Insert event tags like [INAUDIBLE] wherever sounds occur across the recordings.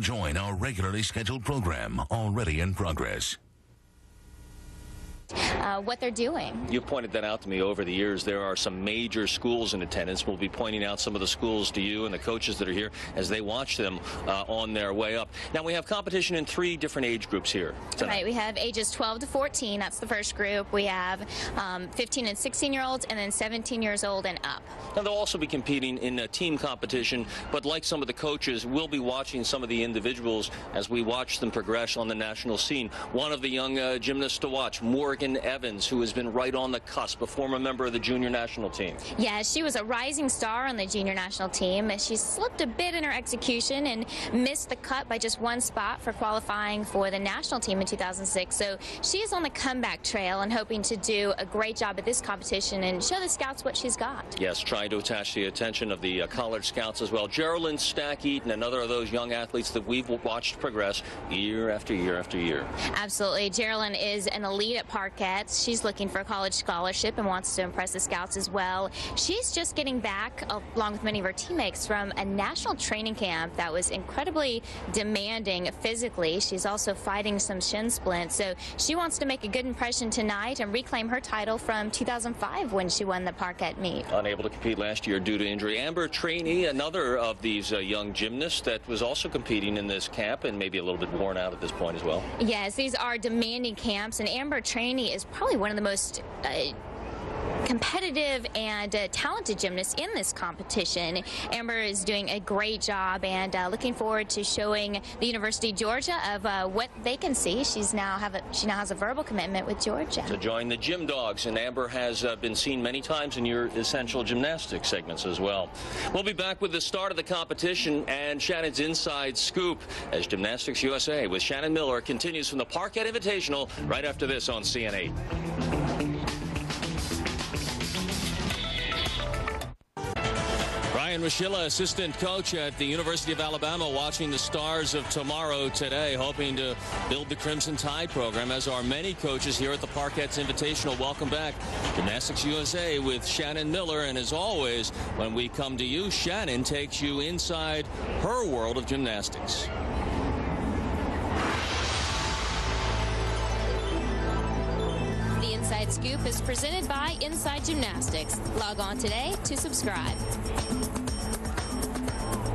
Join our regularly scheduled program already in progress. Uh, what they're doing. You've pointed that out to me over the years. There are some major schools in attendance. We'll be pointing out some of the schools to you and the coaches that are here as they watch them uh, on their way up. Now, we have competition in three different age groups here. Tonight. Right. We have ages 12 to 14. That's the first group. We have um, 15 and 16 year olds, and then 17 years old and up. Now, they'll also be competing in a team competition, but like some of the coaches, we'll be watching some of the individuals as we watch them progress on the national scene. One of the young uh, gymnasts to watch, Morgan Evans, who has been right on the cusp, a former member of the junior national team. Yeah, she was a rising star on the junior national team. And she slipped a bit in her execution and missed the cut by just one spot for qualifying for the national team in 2006. So she is on the comeback trail and hoping to do a great job at this competition and show the scouts what she's got. Yes, trying to attach the attention of the uh, college scouts as well. Geraldine Stack Eaton, another of those young athletes that we've watched progress year after year after year. Absolutely. Geraldine is an elite at Parkette. She's looking for a college scholarship and wants to impress the scouts as well. She's just getting back, along with many of her teammates, from a national training camp that was incredibly demanding physically. She's also fighting some shin splints, so she wants to make a good impression tonight and reclaim her title from 2005 when she won the Parkette meet. Unable to compete last year due to injury. Amber Trainee, another of these uh, young gymnasts that was also competing in this camp and maybe a little bit worn out at this point as well. Yes, these are demanding camps, and Amber Trainee is probably one of the most uh, competitive and uh, talented gymnast in this competition. Amber is doing a great job and uh, looking forward to showing the University of Georgia of uh, what they can see. She's now have a, she now has a verbal commitment with Georgia. To join the Gym Dogs, and Amber has uh, been seen many times in your essential gymnastics segments as well. We'll be back with the start of the competition and Shannon's Inside Scoop as Gymnastics USA with Shannon Miller continues from the Parkette Invitational right after this on CNA. Bryan Raschilla, assistant coach at the University of Alabama, watching the stars of tomorrow today, hoping to build the Crimson Tide program, as are many coaches here at the Parkette's Invitational. Welcome back. Gymnastics USA with Shannon Miller. And as always, when we come to you, Shannon takes you inside her world of gymnastics. The Inside Scoop is presented by Inside Gymnastics. Log on today to subscribe.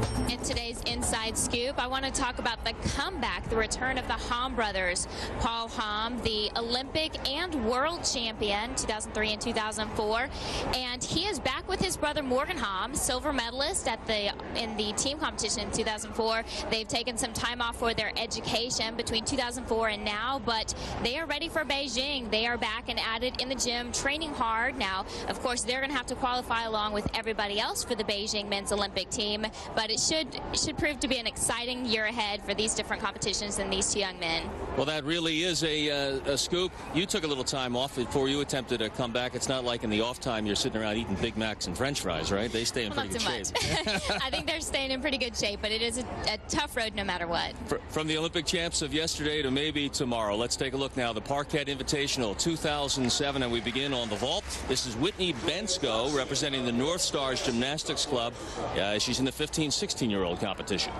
Thank you. In today's Inside Scoop, I want to talk about the comeback, the return of the Hamm brothers. Paul Hamm, the Olympic and world champion 2003 and 2004, and he is back with his brother Morgan Hamm, silver medalist at the in the team competition in 2004. They've taken some time off for their education between 2004 and now, but they are ready for Beijing. They are back and it in the gym, training hard. Now, of course, they're going to have to qualify along with everybody else for the Beijing men's Olympic team, but it should should prove to be an exciting year ahead for these different competitions and these two young men. Well, that really is a, uh, a scoop. You took a little time off before you attempted to come back. It's not like in the off time you're sitting around eating Big Macs and French fries, right? They stay in well, pretty good shape. [LAUGHS] I think they're staying in pretty good shape, but it is a, a tough road no matter what. For, from the Olympic champs of yesterday to maybe tomorrow, let's take a look now. The Parkette Invitational 2007, and we begin on the vault. This is Whitney Bensko representing the North Stars Gymnastics Club. Uh, she's in the 15, 16 year old competition.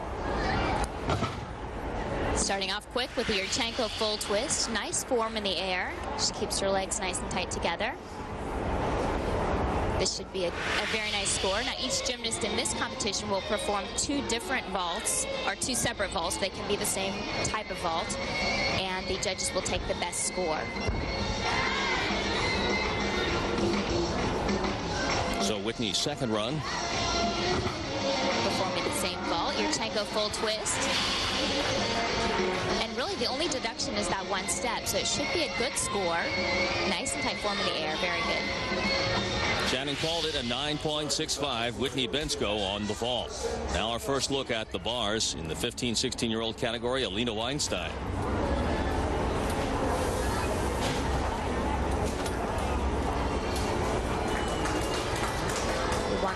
Starting off quick with the Yurchenko full twist. Nice form in the air. She keeps her legs nice and tight together. This should be a, a, very nice score. Now, each gymnast in this competition will perform two different vaults, or two separate vaults. They can be the same type of vault, and the judges will take the best score. So Whitney's second run. Vault, Yurchenko full twist. And really the only deduction is that one step, so it should be a good score. Nice and tight form in the air, very good. Shannon called it a 9.65. Whitney Bensko on the vault. Now our first look at the bars in the 15, 16-year-old category, Alina Weinstein.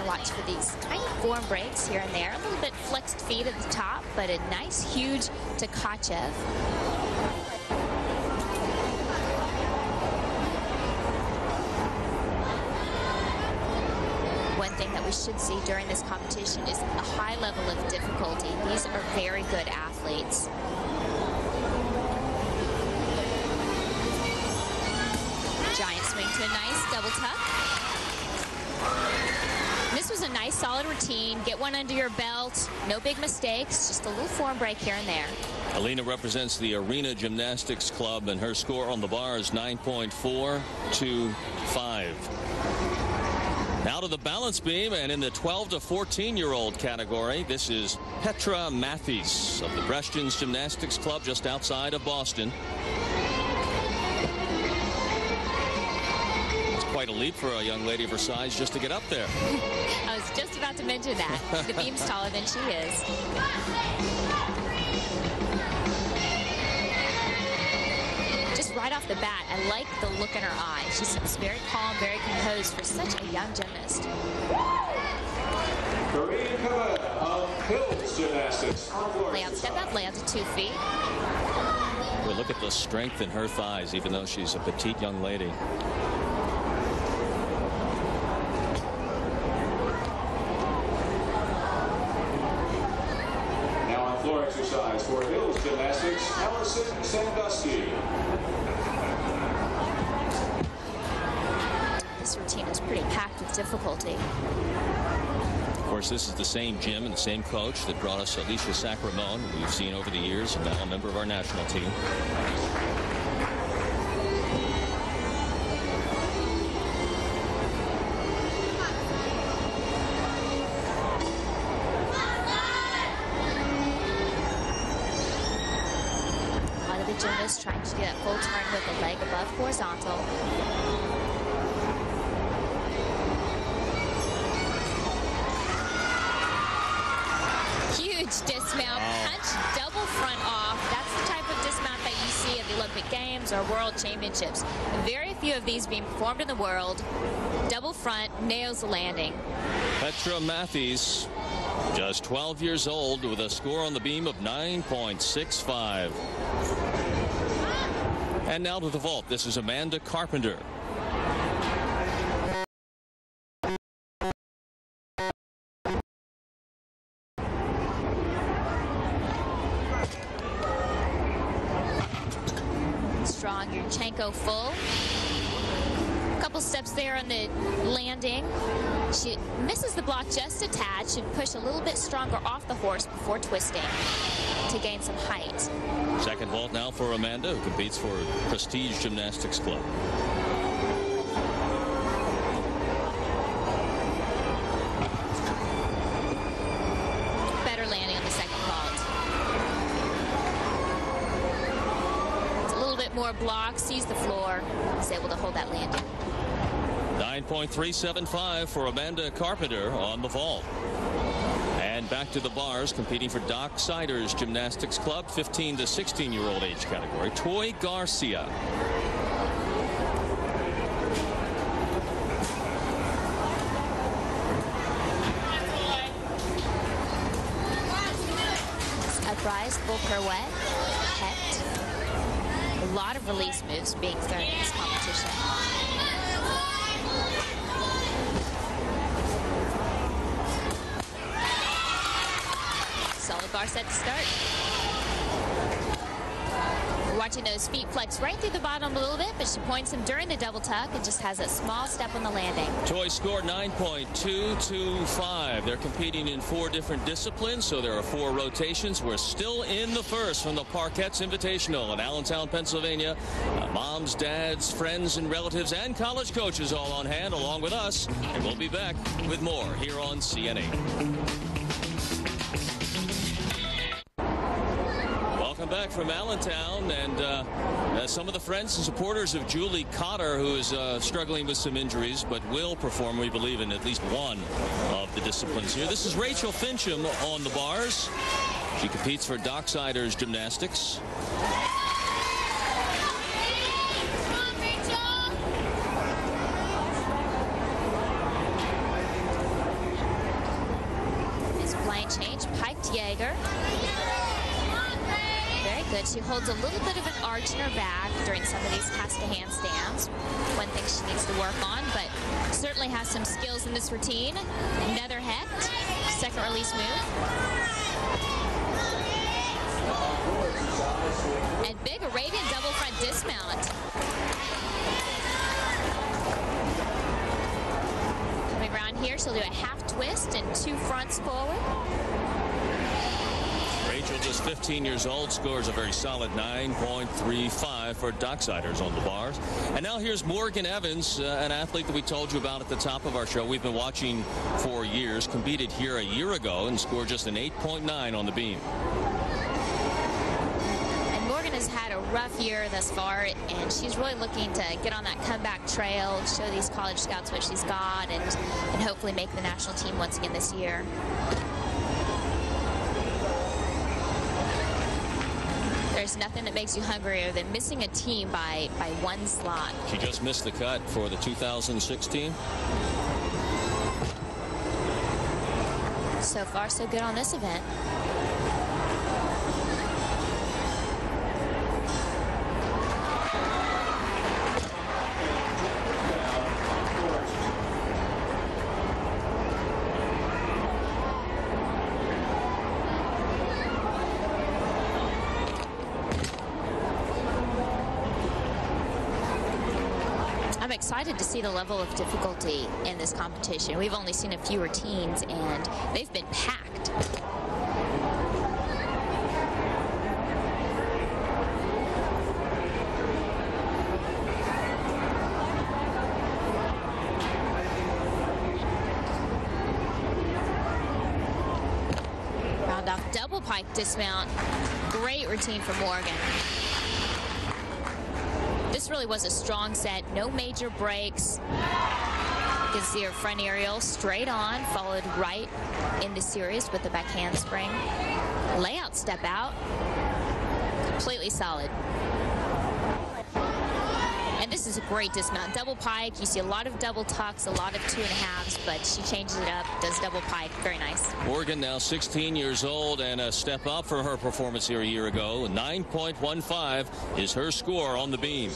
watch for these tiny form breaks here and there. A little bit flexed feet at the top, but a nice, huge Tkachev. One thing that we should see during this competition is a high level of difficulty. These are very good athletes. Giant swing to a nice double tuck. Nice solid routine. Get one under your belt. No big mistakes. Just a little form break here and there. Alina represents the Arena Gymnastics Club, and her score on the bar is 9.425. Now to the balance beam, and in the 12 to 14 year old category, this is Petra Matthews of the Brestyan's Gymnastics Club just outside of Boston. Quite a leap for a young lady of her size just to get up there. [LAUGHS] I was just about to mention that. the beam's [LAUGHS] taller than she is. Just right off the bat, I like the look in her eye. She seems very calm, very composed for such a young gymnast. Korean Cabana of Hills Gymnastics. Layout step up, layout to two feet. Well, look at the strength in her thighs, even though she's a petite young lady. Floor exercise for Hills Gymnastics, Allison Sandusky. This routine is pretty packed with difficulty. Of course, this is the same gym and the same coach that brought us Alicia Sacramone, who we've seen over the years, and now a member of our national team. The world. Double front, nails the landing. Petra Matthews, just 12 years old, with a score on the beam of 9.65. And now to the vault. This is Amanda Carpenter. Stronger off the horse before twisting to gain some height. Second vault now for Amanda, who competes for Prestige Gymnastics Club. Better landing on the second vault. It's a little bit more block, sees the floor, is able to hold that landing. 9.375 for Amanda Carpenter on the vault. And back to the bars, competing for Docksiders Gymnastics Club, 15 to 16 year old age category. Toy Garcia. Uprise, full pirouette, hecht. A lot of release moves being thrown in this competition. Solid bar set to start. We're watching those feet flex right through the bottom a little bit, but she points them during the double tuck and just has a small step on the landing. Toy scored 9.225. They're competing in four different disciplines, so there are four rotations. We're still in the first from the Parkettes Invitational in Allentown, Pennsylvania. Uh, moms, dads, friends, and relatives, and college coaches all on hand along with us. And we'll be back with more here on CNA. Welcome back from Allentown, and uh, uh, some of the friends and supporters of Julie Cotter, who is uh, struggling with some injuries, but will perform, we believe, in at least one of the disciplines here. This is Rachel Fincham on the bars. She competes for Docksiders Gymnastics. His blind change, piked Jaeger. Very good. She holds a little bit of an arch in her back during some of these cast handstands. One thing she needs to work on, but certainly has some skills in this routine. Another hecht, second release move. And big Arabian double front dismount. Coming around here, she'll do a half twist and two fronts forward. Just 15 years old, scores a very solid 9.35 for Docksiders on the bars. And now here's Morgan Evans, uh, an athlete that we told you about at the top of our show. We've been watching for years, competed here a year ago and scored just an 8.9 on the beam. And Morgan has had a rough year thus far, and she's really looking to get on that comeback trail, show these college scouts what she's got, and, and hopefully make the national team once again this year. There's nothing that makes you hungrier than missing a team by, by one slot. She just missed the cut for the 2016. So far, so good on this event. I'm excited to see the level of difficulty in this competition. We've only seen a few routines, and they've been packed. Round off double pike dismount. Great routine for Morgan. Really was a strong set. No major breaks. You can see her front aerial straight on, followed right in the series with the back handspring. Layout step out. Completely solid. This is a great dismount. Double pike, you see a lot of double tucks, a lot of two and a halves, but she changes it up, does double pike. Very nice. Morgan now 16 years old and a step up from her performance here a year ago. 9.15 is her score on the beam.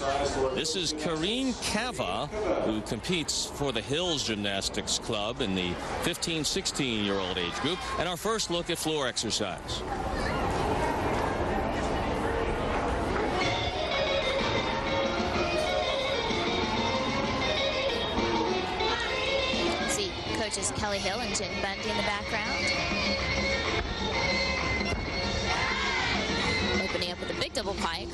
This is Karine Kava, who competes for the Hills Gymnastics Club in the 15, 16 year old age group. And our first look at floor exercise. See coaches Kelli Hill and Jen Bundy in the background. Opening up with a big double pike.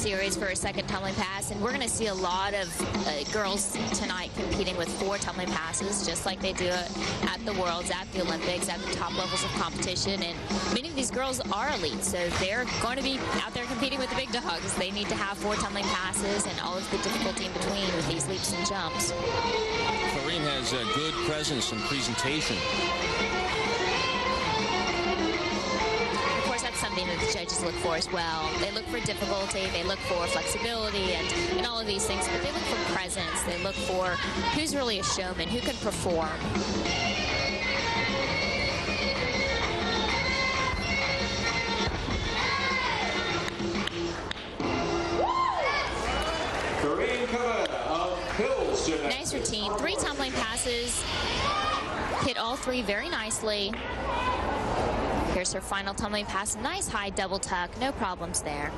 Series for a second tumbling pass, and we're going to see a lot of uh, girls tonight competing with four tumbling passes, just like they do at the Worlds, at the Olympics, at the top levels of competition. And many of these girls are elite, so they're going to be out there competing with the big dogs. They need to have four tumbling passes and all of the difficulty in between with these leaps and jumps. Karine has a good presence and presentation. The judges look for as well. They look for difficulty, they look for flexibility, and, and all of these things, but they look for presence. They look for who's really a showman, who can perform. Karine Kavana of Hills Gymnastics. Nice routine. Three tumbling passes. Hit all three very nicely. Here's her final tumbling pass. Nice high double tuck. No problems there.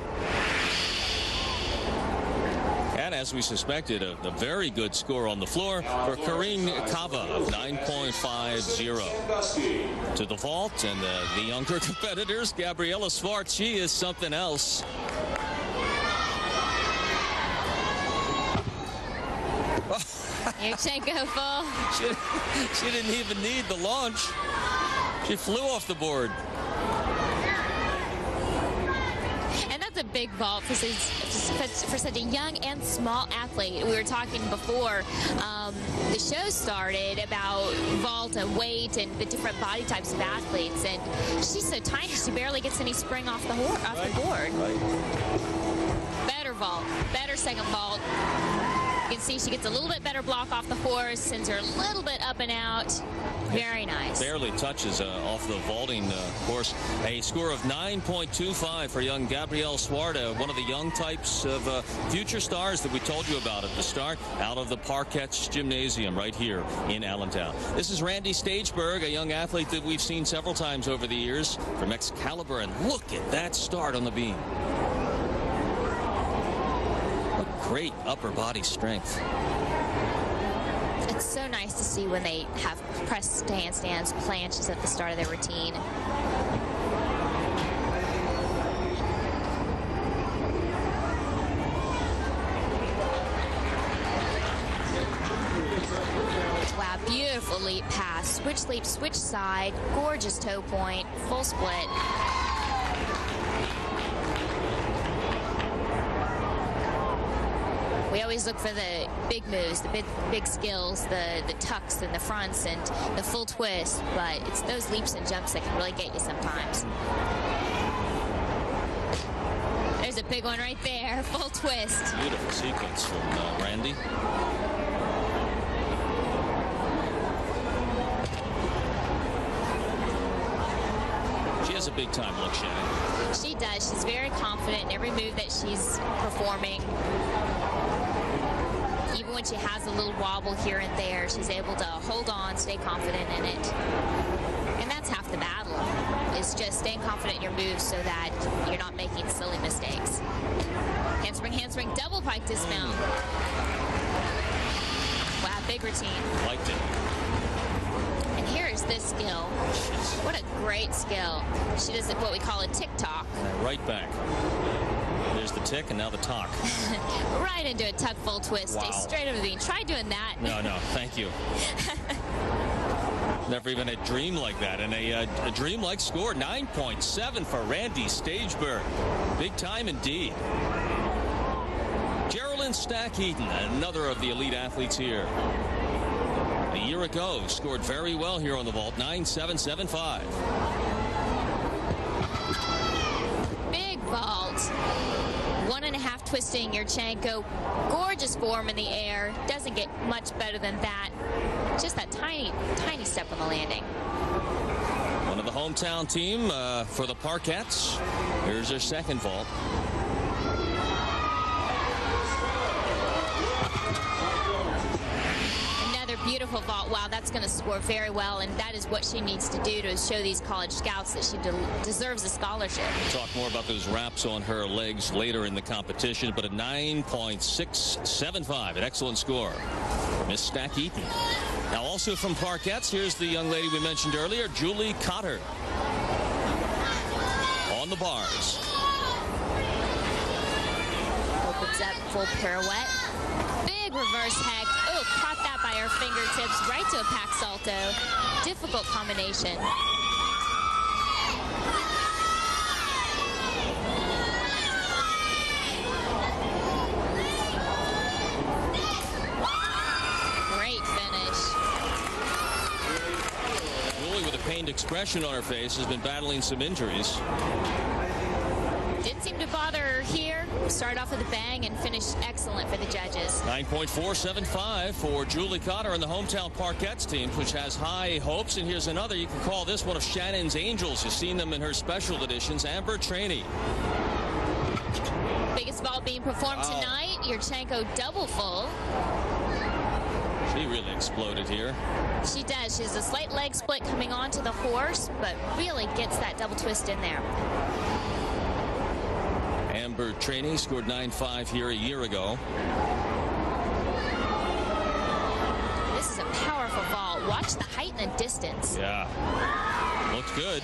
And as we suspected, a, a very good score on the floor for Karine Kava of 9.50. Dusty. To the vault, and uh, the younger [LAUGHS] competitors, Gabriella Schwartz, she is something else. [LAUGHS] Yurchenko full. She, she didn't even need the launch. She flew off the board. And that's a big vault for such, for such a young and small athlete. We were talking before um, the show started about vault and weight and the different body types of athletes, and she's so tiny she barely gets any spring off the, off right. the board. Right. Better vault, better second vault. You can see she gets a little bit better block off the horse, sends her a little bit up and out. Very nice. Barely touches uh, off the vaulting uh, horse. A score of 9.25 for young Gabrielle Suarda, one of the young types of uh, future stars that we told you about at the start, out of the Parkettes Gymnasium right here in Allentown. This is Randy Stageberg, a young athlete that we've seen several times over the years from Excalibur, and look at that start on the beam great upper body strength. It's so nice to see when they have press handstands, planches at the start of their routine. Wow, beautiful leap pass. Switch leap, switch side, gorgeous toe point, full split. Always look for the big moves, the big, big skills, the, the tucks and the fronts and the full twist, but it's those leaps and jumps that can really get you sometimes. There's a big one right there, [LAUGHS] full twist. Beautiful sequence from uh, Randy. She has a big time look, Shannon. She does. She's very confident in every move that she's performing when she has a little wobble here and there, she's able to hold on, stay confident in it. And that's half the battle, is just staying confident in your moves so that you're not making silly mistakes. Handspring, handspring, double pike dismount. Wow, big routine. Liked it. And here is this skill. What a great skill. She does what we call a tick-tock. Right back. There's the tick and now the talk. [LAUGHS] right into a tuck full twist. Wow. Stay straight over the beam. Try doing that. No, no, thank you. [LAUGHS] Never even a dream like that. And a, uh, a dream-like score, 9.7 for Randy Stageberg. Big time indeed. Geraldine Stack Eaton, another of the elite athletes here. A year ago, scored very well here on the vault, 9.775. twisting Yurchenko. Gorgeous form in the air. Doesn't get much better than that. Just that tiny, tiny step on the landing. One of the hometown team uh, for the Parkettes. Here's their second vault. Vault. Wow, that's going to score very well, and that is what she needs to do to show these college scouts that she de deserves a scholarship. We'll talk more about those wraps on her legs later in the competition, but a 9.675, an excellent score Miss Stack Eaton. Now, also from Parkettes, here's the young lady we mentioned earlier, Julie Cotter. On the bars. Opens up full pirouette. Big reverse hecht her fingertips right to a Pak salto. Difficult combination. Great finish. Julie with a pained expression on her face has been battling some injuries. Seem to bother her here. Started off with a bang and finished excellent for the judges. 9.475 for Julie Cotter and the hometown Parkettes team, which has high hopes. And here's another. You can call this one of Shannon's Angels. You've seen them in her special editions. Amber Trainey. Biggest ball being performed wow. tonight. Yurchenko double full. She really exploded here. She does. She has a slight leg split coming onto the horse, but really gets that double twist in there. Amber Trainey scored 9-5 here a year ago. This is a powerful vault. Watch the height and the distance. Yeah. Looks good.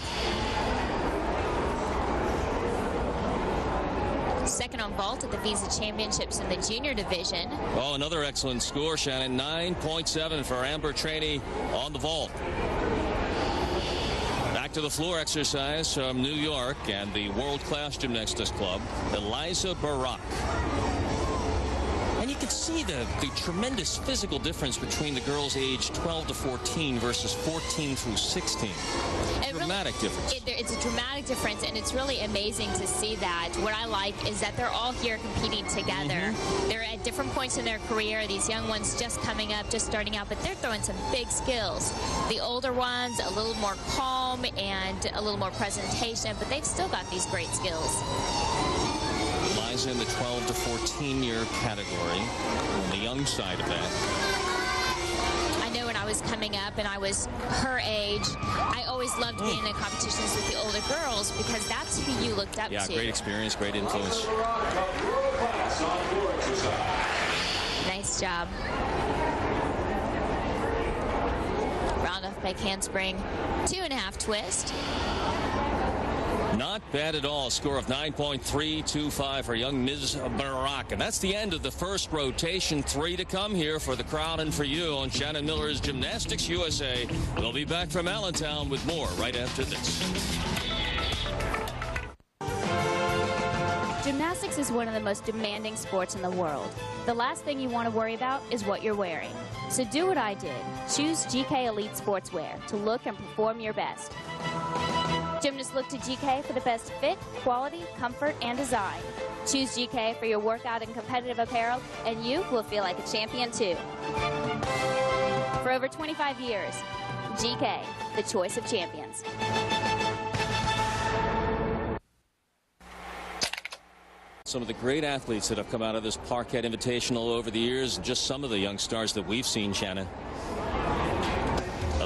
Second on vault at the Visa Championships in the junior division. Oh, another excellent score, Shannon. 9.7 for Amber Trainey on the vault Back to the floor exercise from New York and the world-class gymnastics club, Eliza Barak. Can see the, the tremendous physical difference between the girls aged 12 to 14 versus 14 through 16. It dramatic really, difference. It, it's a dramatic difference, and it's really amazing to see that. What I like is that they're all here competing together. Mm-hmm. They're at different points in their career. These young ones just coming up, just starting out, but they're throwing some big skills. The older ones, a little more calm and a little more presentation, but they've still got these great skills. Eliza in the 12 to 14 year category on the young side of that. I know when I was coming up and I was her age, I always loved hmm. being in competitions with the older girls because that's who you looked up Yeah, to. Yeah, great experience, great influence. Class on floor exercise. Nice job. Round off by handspring. Two and a half twist. Not bad at all. Score of 9.325 for young Ms. Barak. And that's the end of the first rotation. Three to come here for the crowd and for you on Shannon Miller's Gymnastics USA. We'll be back from Allentown with more right after this. Gymnastics is one of the most demanding sports in the world. The last thing you want to worry about is what you're wearing. So do what I did. Choose GK Elite Sportswear to look and perform your best. Gymnasts look to GK for the best fit, quality, comfort, and design. Choose GK for your workout and competitive apparel, and you will feel like a champion too. For over 25 years, GK, the choice of champions. Some of the great athletes that have come out of this Parkette Invitational over the years, and just some of the young stars that we've seen, Shannon.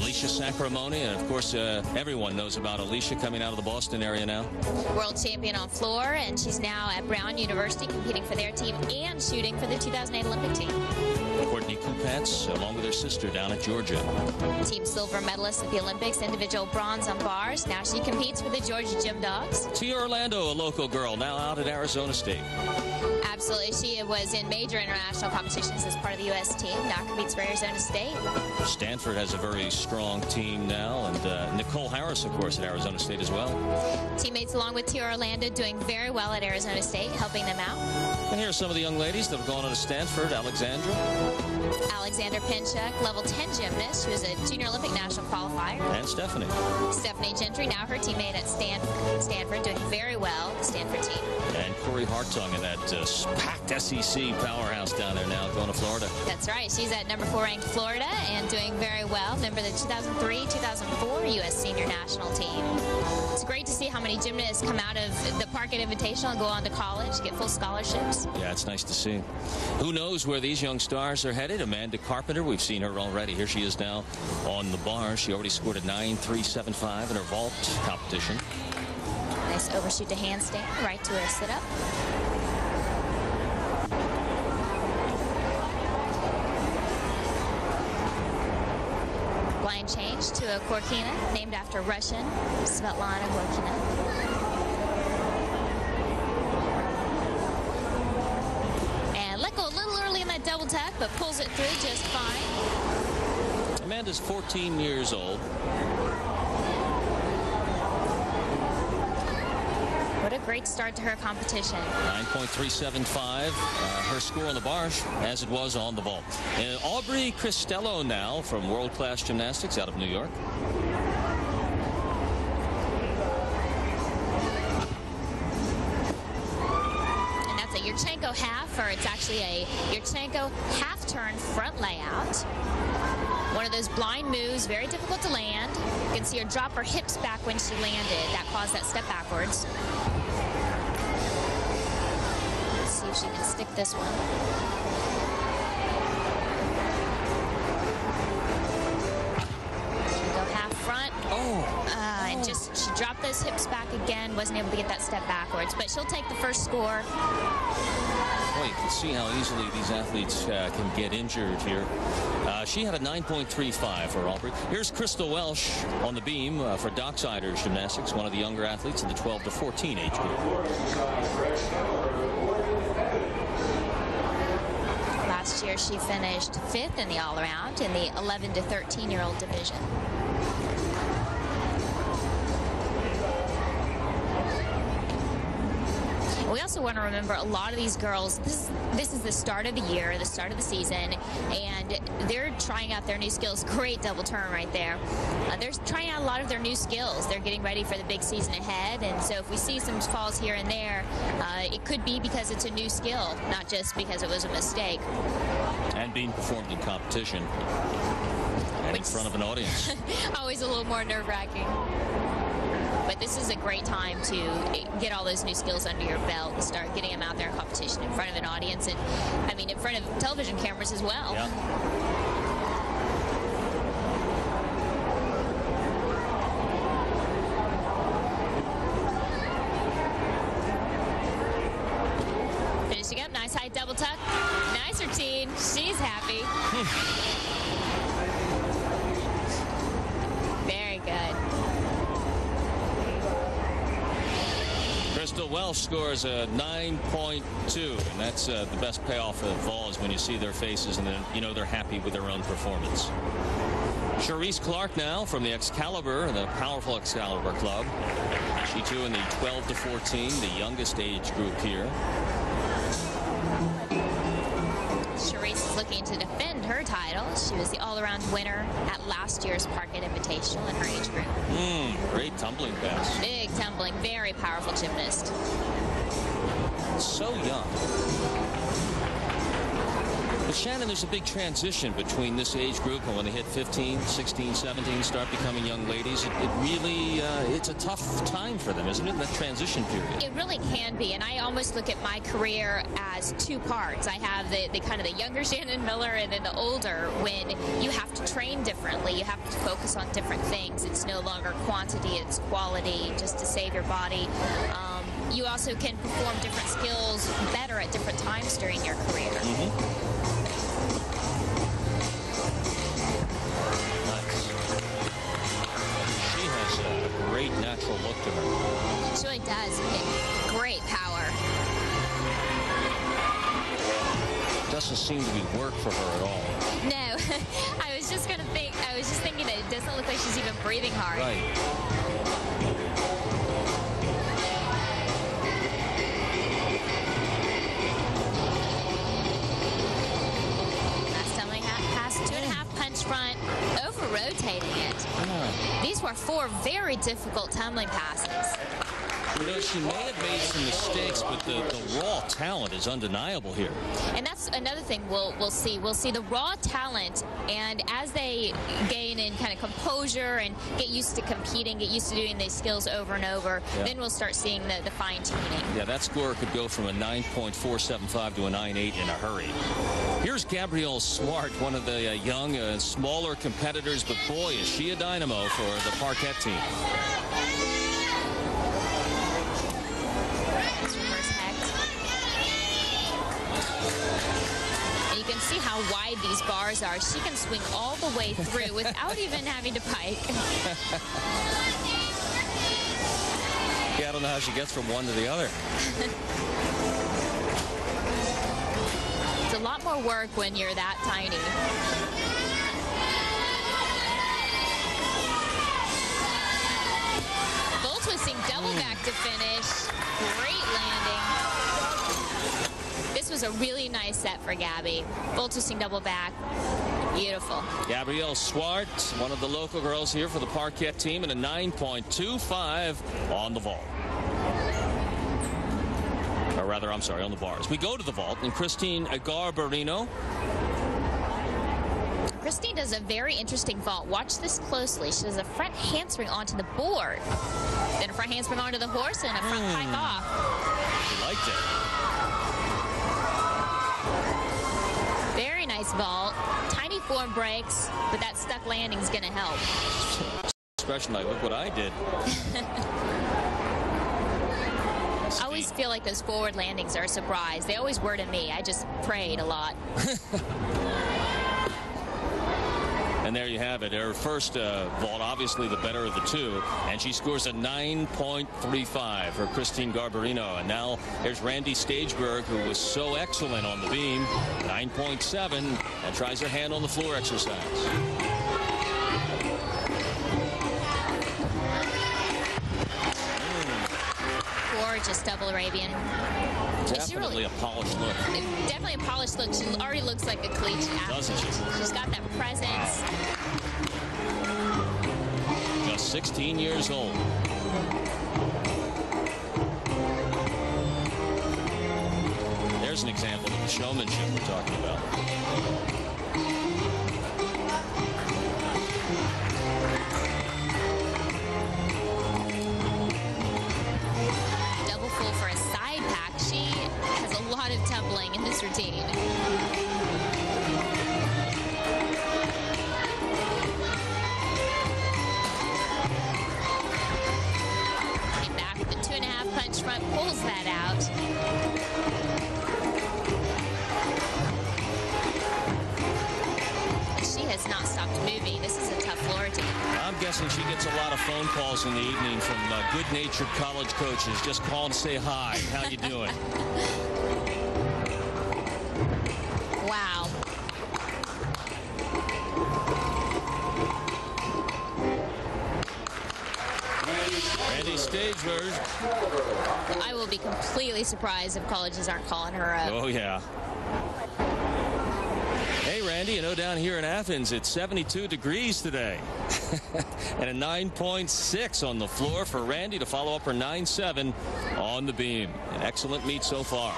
Alicia Sacramone, and of course, uh, everyone knows about Alicia coming out of the Boston area now. World champion on floor, and she's now at Brown University competing for their team and shooting for the 2008 Olympic team. Courtney Kupets, along with her sister down at Georgia. Team silver medalist at the Olympics, individual bronze on bars. Now she competes for the Georgia Gym Dogs. Tia Orlando, a local girl, now out at Arizona State. Absolutely. She was in major international competitions as part of the U.S. team. Now competes for Arizona State. Stanford has a very strong team now, and uh, Nicole Harris, of course, at Arizona State as well. Teammates along with Tia Orlando doing very well at Arizona State, helping them out. And here are some of the young ladies that have gone on to Stanford. Alexandra Alexander Pinchuk, level 10 gymnast, who is a junior Olympic national qualifier. and Stephanie. Stephanie Gentry, now her teammate at Stanford, Stanford doing very well, the Stanford team. And Corey Hartung in that uh, packed SEC powerhouse down there now, going to Florida. That's right. She's at number four ranked Florida and doing very well. Member of the 2003-2004 U.S. Senior National Team. It's great to see how many gymnasts come out of the Parkette Invitational and go on to college, get full scholarships. Yeah, it's nice to see. Who knows where these young stars are headed? Amanda Carpenter, we've seen her already. Here she is now on the bar. She already scored a 9.375 in her vault competition. Nice overshoot to handstand, right to a sit-up. Blind change to a Khorkina, named after Russian Svetlana Khorkina. Go a little early in that double tap, but pulls it through just fine. Amanda's 14 years old. What a great start to her competition. 9.375, uh, her score on the barge, as it was on the vault. And Aubrey Cristello now from World Class Gymnastics out of New York. Yurchenko half, or it's actually a Yurchenko half turn front layout. One of those blind moves, very difficult to land. You can see her drop her hips back when she landed. That caused that step backwards. Let's see if she can stick this one. She'll go half front. Oh, Uh, and just she dropped those hips back again, wasn't able to get that step backwards, but she'll take the first score. Can see how easily these athletes uh, can get injured here. Uh, she had a 9.35 for Aubrey. Here's Crystal Welsh on the beam uh, for Docksiders Gymnastics, one of the younger athletes in the 12 to 14 age group. Last year she finished fifth in the all-around in the 11 to 13 year old division. We also want to remember a lot of these girls, this, this is the start of the year, the start of the season, and they're trying out their new skills. Great double turn right there. Uh, they're trying out a lot of their new skills. They're getting ready for the big season ahead, and so if we see some falls here and there, uh, it could be because it's a new skill, not just because it was a mistake. And being performed in competition and in front of an audience. [LAUGHS] Always a little more nerve-wracking. But this is a great time to get all those new skills under your belt and start getting them out there in competition in front of an audience and, I mean, in front of television cameras as well. Yeah. A 9.2, and that's uh, the best payoff of all is when you see their faces and then you know they're happy with their own performance. Cherise Clark now from the Excalibur, the powerful Excalibur Club. She too in the 12 to 14, the youngest age group here. Cherise is looking to defend her title. She was the all-around winner last year's Parkette Invitational in her age group. Mm, great tumbling pass. Big tumbling, very powerful gymnast. So young. But Shannon, there's a big transition between this age group and when they hit 15, 16, 17, start becoming young ladies. It, it really, uh, it's a tough time for them, isn't it, that transition period? It really can be, and I almost look at my career as two parts. I have the, the kind of the younger Shannon Miller and then the older when you have to train differently. You have to focus on different things. It's no longer quantity, it's quality, just to save your body. Um, you also can perform different skills better at different times during your career. Nice. Great natural look to her. She really does. Great power. Doesn't seem to be work for her at all. No, [LAUGHS] I was just gonna think. I was just thinking that it doesn't look like she's even breathing hard. Right. Last time I ha- passed two and a half punch front, over rotating it. Were four very difficult tumbling passes. You know, she may have made some mistakes, but the, the raw talent is undeniable here. And that's another thing we'll we'll see. We'll see the raw talent, and as they gain in kind of composure and get used to competing, get used to doing these skills over and over, Yeah. then we'll start seeing the, the fine tuning. Yeah, that score could go from a 9.475 to a 9.8 in a hurry. Here's Gabrielle Smart, one of the uh, young, uh, smaller competitors, but boy, is she a dynamo for the Parquet team. See how wide these bars are. She can swing all the way through [LAUGHS] without even having to pike. Yeah, I don't know how she gets from one to the other. It's a lot more work when you're that tiny. Full twisting double hmm. back to finish. Great landing. This was a really nice set for Gabby. Full twisting double back. Beautiful. Gabrielle Swart, one of the local girls here for the Parquet team, and a 9.25 on the vault. Or rather, I'm sorry, on the bars. We go to the vault, and Christine Garbarino Christine does a very interesting vault. Watch this closely. She does a front handspring onto the board, then a front handspring onto the horse, and a front pike hmm. off. She liked it. Vault. Tiny form breaks, but that stuck landing is going to help. Expression like, look what I did. [LAUGHS] I always feel like those forward landings are a surprise. They always were to me. I just prayed a lot. [LAUGHS] And there you have it. Her first uh, vault, obviously the better of the two. And she scores a 9.35 for Christine Garbarino. And now there's Randy Stageberg, who was so excellent on the beam. 9.7 and tries her hand on the floor exercise. Gorgeous double Arabian. Definitely really, a polished look. Definitely a polished look. She already looks like a collegiate athlete. She? She's got that presence. Just 16 years old. There's an example of the showmanship we're talking about. Routine. back with the two and a half punch front, pulls that out. She has not stopped moving. This is a tough floor team. I'm guessing she gets a lot of phone calls in the evening from uh, good-natured college coaches. Just call and say hi. How you doing? [LAUGHS] I will be completely surprised if colleges aren't calling her up. Oh, yeah. Hey, Randy, you know, down here in Athens, it's 72 degrees today. [LAUGHS] and a 9.6 on the floor for Randy to follow up her 9.7 on the beam. An excellent meet so far.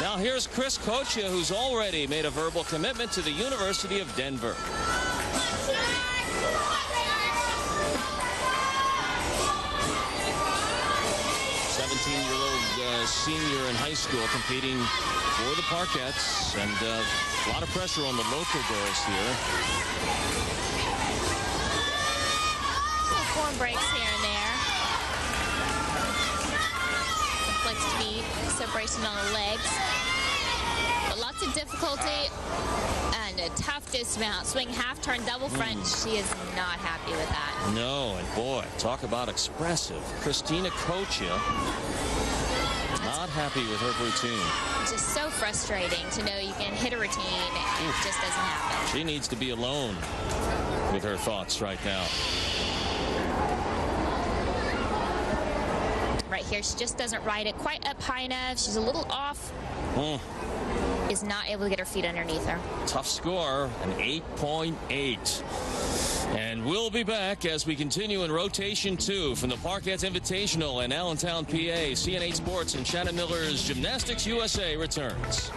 Now here's Chris Kochia, who's already made a verbal commitment to the University of Denver. 17-year-old uh, senior in high school competing for the Parkettes. And uh, a lot of pressure on the local girls here. Form breaks here and there. Flexed feet, separation on the legs. But lots of difficulty and a tough dismount. Swing half turn double front. Mm. She is not happy with that. No, and boy, talk about expressive. Christina Coccia not happy with her routine. Just so frustrating to know you can hit a routine and it just doesn't happen. She needs to be alone with her thoughts right now. Right here, she just doesn't ride it quite up high enough. She's a little off. Mm is not able to get her feet underneath her. Tough score, an 8.8. And we'll be back as we continue in rotation two from the Parkettes Invitational in Allentown, PA. CN8 Sports and Shannon Miller's Gymnastics USA returns.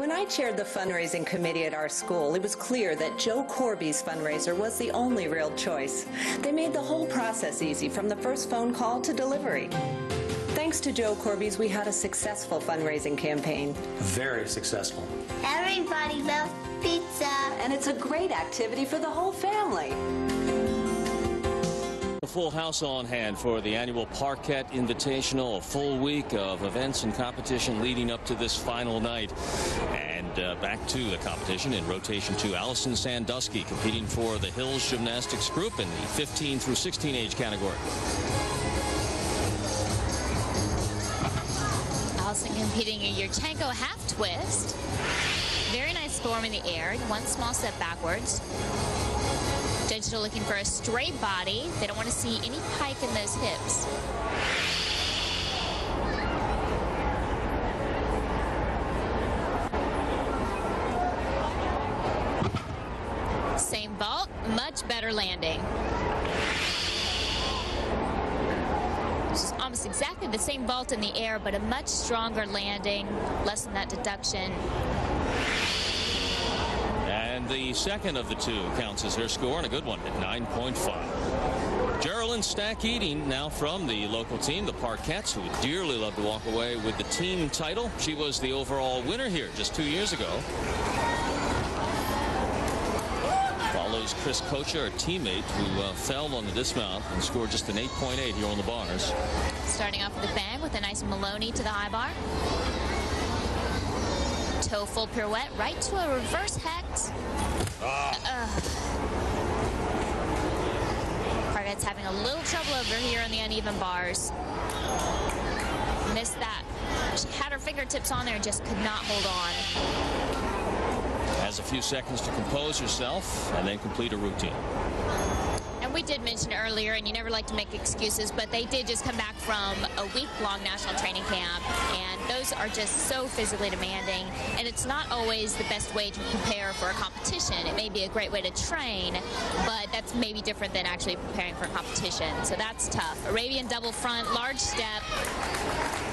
When I chaired the fundraising committee at our school, it was clear that Joe Corbi's fundraiser was the only real choice. They made the whole process easy from the first phone call to delivery. Thanks to Joe Corbi's, we had a successful fundraising campaign. Very successful. Everybody loves pizza. And it's a great activity for the whole family. A full house on hand for the annual Parkette Invitational, a full week of events and competition leading up to this final night uh, back to the competition in rotation two. Allison Sandusky competing for the Hills Gymnastics Group in the 15 through 16 age category. Allison competing in Yurchenko half twist. Very nice form in the air. One small step backwards. Judges are looking for a straight body. They don't want to see any pike in those hips. Same vault, much better landing. It's exactly the same vault in the air, but a much stronger landing, less than that deduction. And the second of the two counts as her score, and a good one at 9.5. Geraldine Stack Eaton now from the local team, the Parkettes, who would dearly love to walk away with the team title. She was the overall winner here just two years ago. Follows Chris Coccia, a teammate who uh, fell on the dismount and scored just an 8.8 here on the bars. Starting off with a bang with a nice Maloney to the high bar. Toe full pirouette right to a reverse hecht. Ah. Having a little trouble over here on the uneven bars. Missed that. She had her fingertips on there and just could not hold on. Has a few seconds to compose herself and then complete a routine. We did mention earlier, and you never like to make excuses, but they did just come back from a week-long national training camp, and those are just so physically demanding, and it's not always the best way to prepare for a competition. It may be a great way to train, but that's maybe different than actually preparing for a competition, so that's tough. Arabian double front, large step,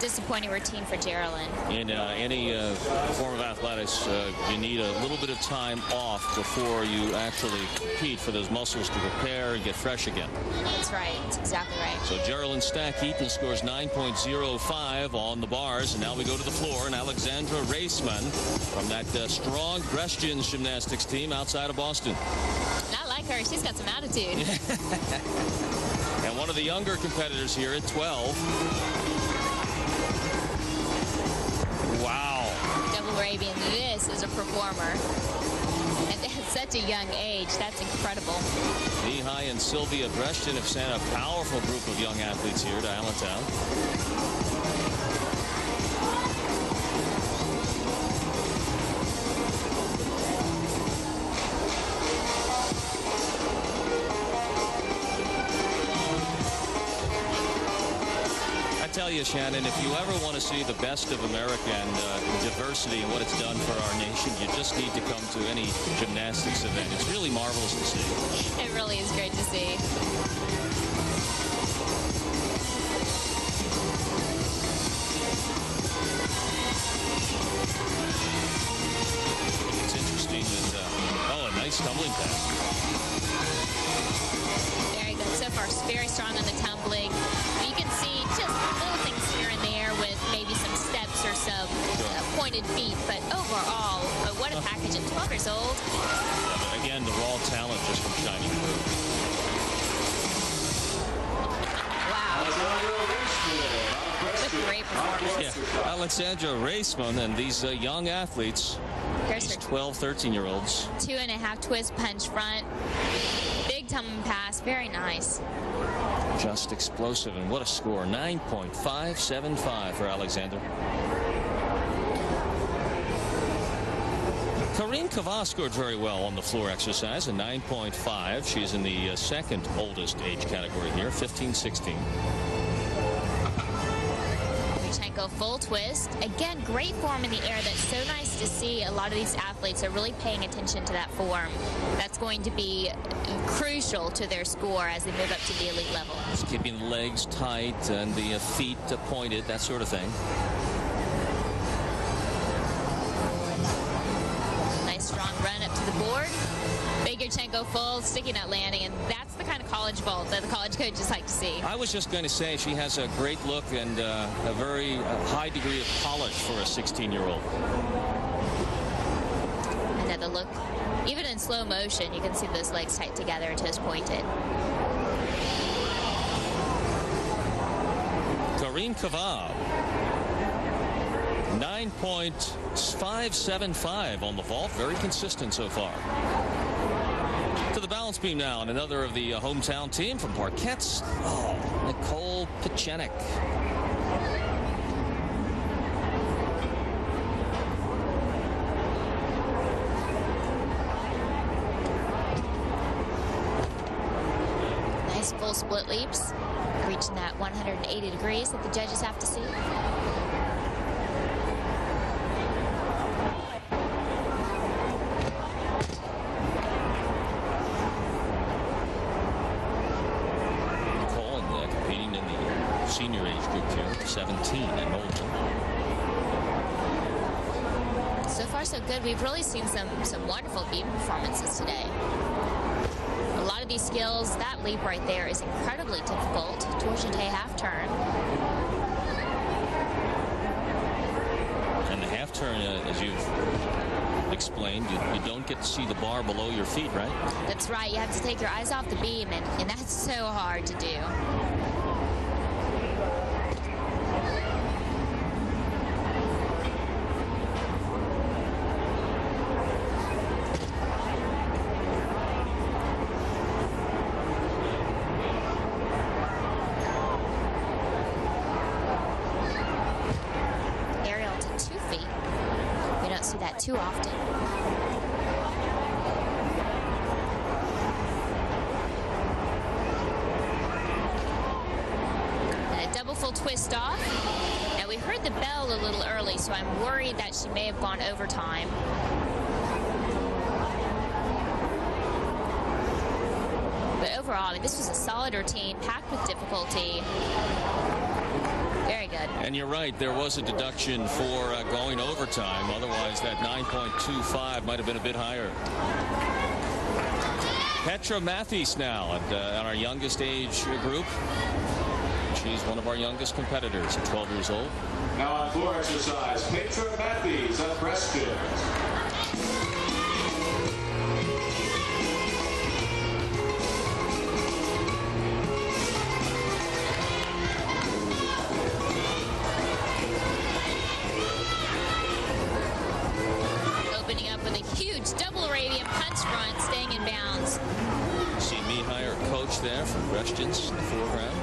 disappointing routine for Geraldine. In uh, any uh, form of athletics, uh, you need a little bit of time off before you actually compete for those muscles to prepare and get fresh again. That's right. That's exactly right. So Geraldine Stack Eaton scores 9.05 on the bars. And now we go to the floor. And Alexandra Raisman from that uh, strong Brestyan's gymnastics team outside of Boston. Not like her. She's got some attitude. [LAUGHS] and one of the younger competitors here at 12. Wow. Double Arabian. This is a performer. Such a young age, that's incredible. Mihai and Silvia Brestyan have sent a powerful group of young athletes here to Allentown. You, Shannon, if you ever want to see the best of American uh, diversity and what it's done for our nation, you just need to come to any gymnastics event. It's really marvelous to see. It really is great to see. It's interesting that, uh, oh, a nice tumbling pass. Very good. So far, very strong on the tumbling. Feet, but overall, uh, what a package at 12 years old. Yeah, again, the raw talent just from shining through. Wow. What great performance. Yeah, Alexandra Raisman and these uh, young athletes, There's these 12, 13 year olds. two and a half twist punch front. Big tumbling pass. Very nice. Just explosive, and what a score 9.575 for Alexander. Karine Kava scored very well on the floor exercise, a 9.5. She's in the uh, second oldest age category here, 15 16. Yurchenko full twist. Again, great form in the air. That's so nice to see. A lot of these athletes are really paying attention to that form. That's going to be crucial to their score as they move up to the elite level. Just keeping the legs tight and the uh, feet pointed, that sort of thing. Yurchenko full, sticking that landing, and that's the kind of college vault that the college coaches like to see. I was just going to say she has a great look and uh, a very uh, high degree of polish for a 16 year old. Another look. Even in slow motion, you can see those legs tight together and toes pointed. Karine Kavab. 9.575 on the vault. Very consistent so far. Balance beam now, and another of the uh, hometown team from Parkettes. Oh, Nicole Pachenik. Nice full split leaps, reaching that 180 degrees that the judges have to see. Nicole uh, competing in the senior age group here, 17 and older. So far, so good. We've really seen some some wonderful beam performances today. A lot of these skills, that leap right there is incredibly difficult. tour jeté half turn. And the half turn, uh, as you've explained, you, you don't get to see the bar below your feet, right? That's right. You have to take your eyes off the beam, and, and that's so hard to do. Aerial to two feet. We don't see that too often. beautiful twist off. Now we heard the bell a little early, so I'm worried that she may have gone overtime. But overall, I mean, this was a solid routine, packed with difficulty. Very good. And you're right, there for uh, going overtime. Otherwise, that 9.25 might have been a bit higher. Petra Mathies now at, uh, on our youngest age group. She's one of our youngest competitors at 12 years old. Now on floor exercise, Petra Matthews at breaststroke. Punch front, staying in bounds. See Mihai, our coach there from Brestyan's in the foreground.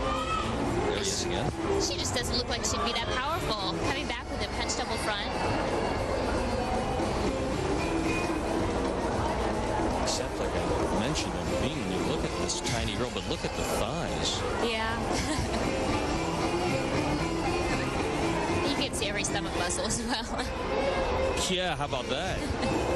There he is again. She just doesn't look like she'd be that powerful. Coming back with a punch double front. Except, like I mentioned on the beam, when you look at this tiny girl, but look at the thighs. Yeah. you can see every stomach muscle as well. Yeah, how about that? [LAUGHS]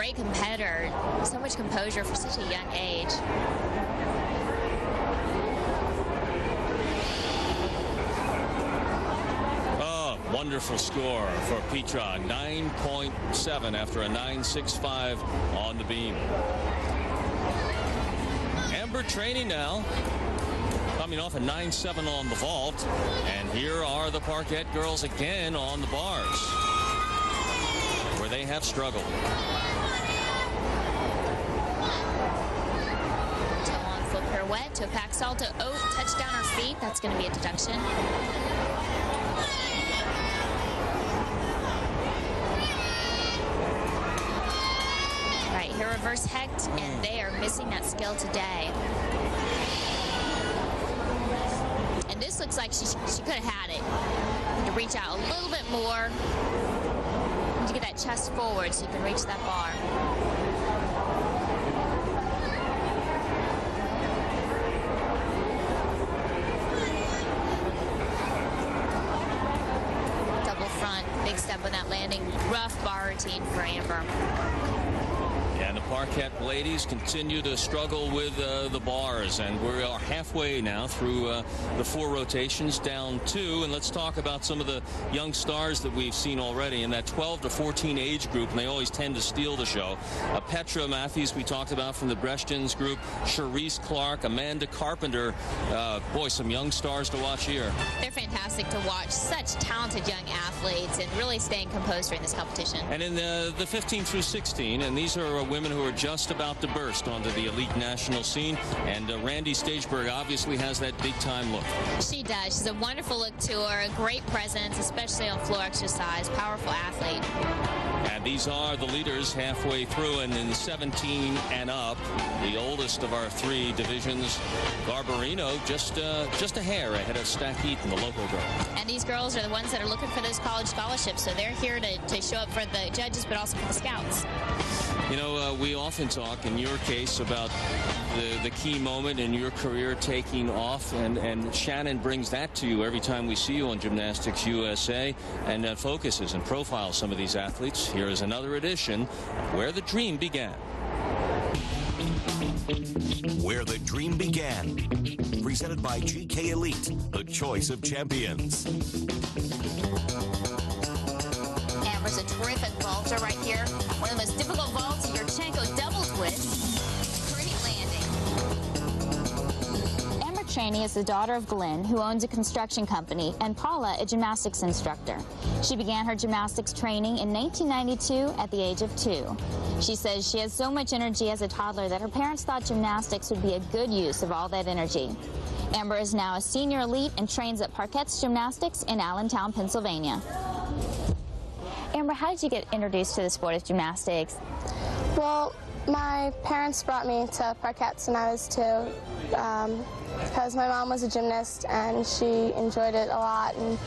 great competitor. So much composure for such a young age. Wonderful score for Petra. 9.7 after a 9.65 on the beam. Amber training now. Coming off a 9.7 on the vault. And here are the Parkette girls again on the bars. Where they have struggled. Toe on full pirouette to Pak salto. Oh, touchdown her feet. That's going to be a deduction. Right, here reverse hecht, and mm. they are missing that skill today. And this looks like she, she could have had it. To reach out a little bit more. To get that chest forward so you can reach that bar. Parkette ladies continue to struggle with uh, the bars, and we are halfway now through uh, the four rotations, down two. And let's talk about some of the young stars that we've seen already in that 12 to 14 age group, and they always tend to steal the show. Uh, Petra Matthews, we talked about from the Brestyan's group, Cherise Clark, Amanda Carpenter. Uh, boy, some young stars to watch here. They're fantastic to watch. Such talented young athletes and really staying composed during this competition. And in the, the 15 through 16, and these are women who are just about to burst onto the elite national scene. And uh, Randy Stageberg obviously has that big time look. She does. She's a wonderful look to her, a great presence, especially on floor exercise. Powerful athlete. And these are the leaders halfway through, and in 17 and up, the oldest of our three divisions, Garbarino, just uh, just a hair ahead of Stack Heath and the local girl. And these girls are the ones that are looking for those college scholarships, so they're here to, to show up for the judges, but also for the scouts. You know, uh, we often talk, in your case, about the, the key moment in your career taking off, and, and Shannon brings that to you every time we see you on Gymnastics USA and uh, focuses and profiles some of these athletes. Here is another edition Where the Dream Began. Where the Dream Began. Presented by GK Elite, the choice of champions. Amber's a terrific vaulter right here. One of the most difficult vaults, Amber Cheney is the daughter of Glenn, who owns a construction company, and Paula, a gymnastics instructor. She began her gymnastics training in 1992 at the age of two. She says she has so much energy as a toddler that her parents thought gymnastics would be a good use of all that energy. Amber is now a senior elite and trains at Parkette's Gymnastics in Allentown, Pennsylvania. Amber, how did you get introduced to the sport of gymnastics? Well, my parents brought me to Parkettes when I was two um, because my mom was a gymnast and she enjoyed it a lot. And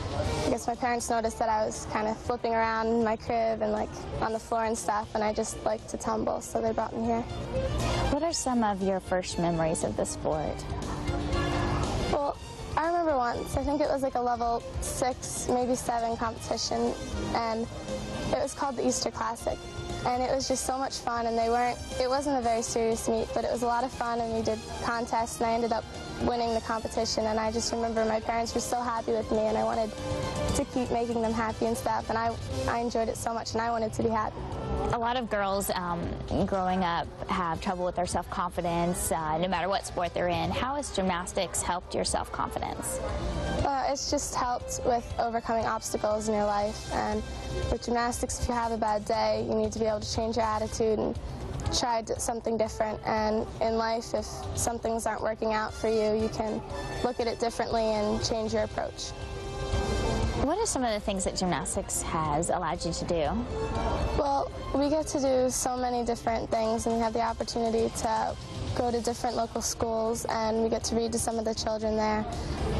I guess my parents noticed that I was kind of flipping around in my crib and like on the floor and stuff, and I just liked to tumble, so they brought me here. What are some of your first memories of the sport? Well, I remember once, I think it was like a level six, maybe seven competition, and it was called the Easter Classic and it was just so much fun and they weren't it wasn't a very serious meet but it was a lot of fun and we did contests and I ended up winning the competition and I just remember my parents were so happy with me and I wanted to keep making them happy and stuff and I, I enjoyed it so much and I wanted to be happy. A lot of girls um, growing up have trouble with their self-confidence, uh, no matter what sport they're in. How has gymnastics helped your self-confidence? Uh, it's just helped with overcoming obstacles in your life. And with gymnastics, if you have a bad day, you need to be able to change your attitude and try something different. And in life, if some things aren't working out for you, you can look at it differently and change your approach. What are some of the things that gymnastics has allowed you to do? Well, we get to do so many different things and we have the opportunity to go to different local schools and we get to read to some of the children there.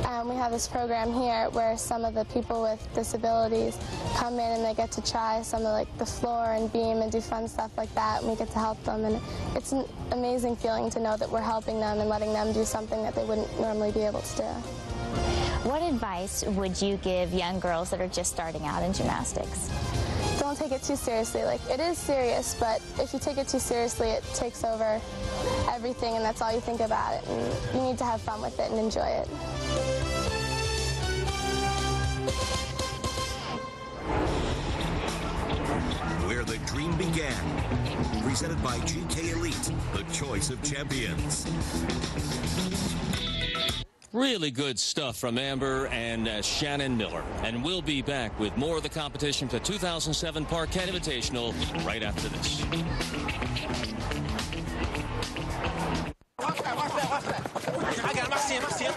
And we have this program here where some of the people with disabilities come in and they get to try some of like the floor and beam and do fun stuff like that and we get to help them and it's an amazing feeling to know that we're helping them and letting them do something that they wouldn't normally be able to do. What advice would you give young girls that are just starting out in gymnastics? Don't take it too seriously. Like, it is serious, but if you take it too seriously, it takes over everything, and that's all you think about it. And you need to have fun with it and enjoy it. Where the dream began. Presented by GK Elite, the choice of champions. Really good stuff from Amber and uh, Shannon Miller. And we'll be back with more of the competition for the 2007 Parkette Invitational right after this.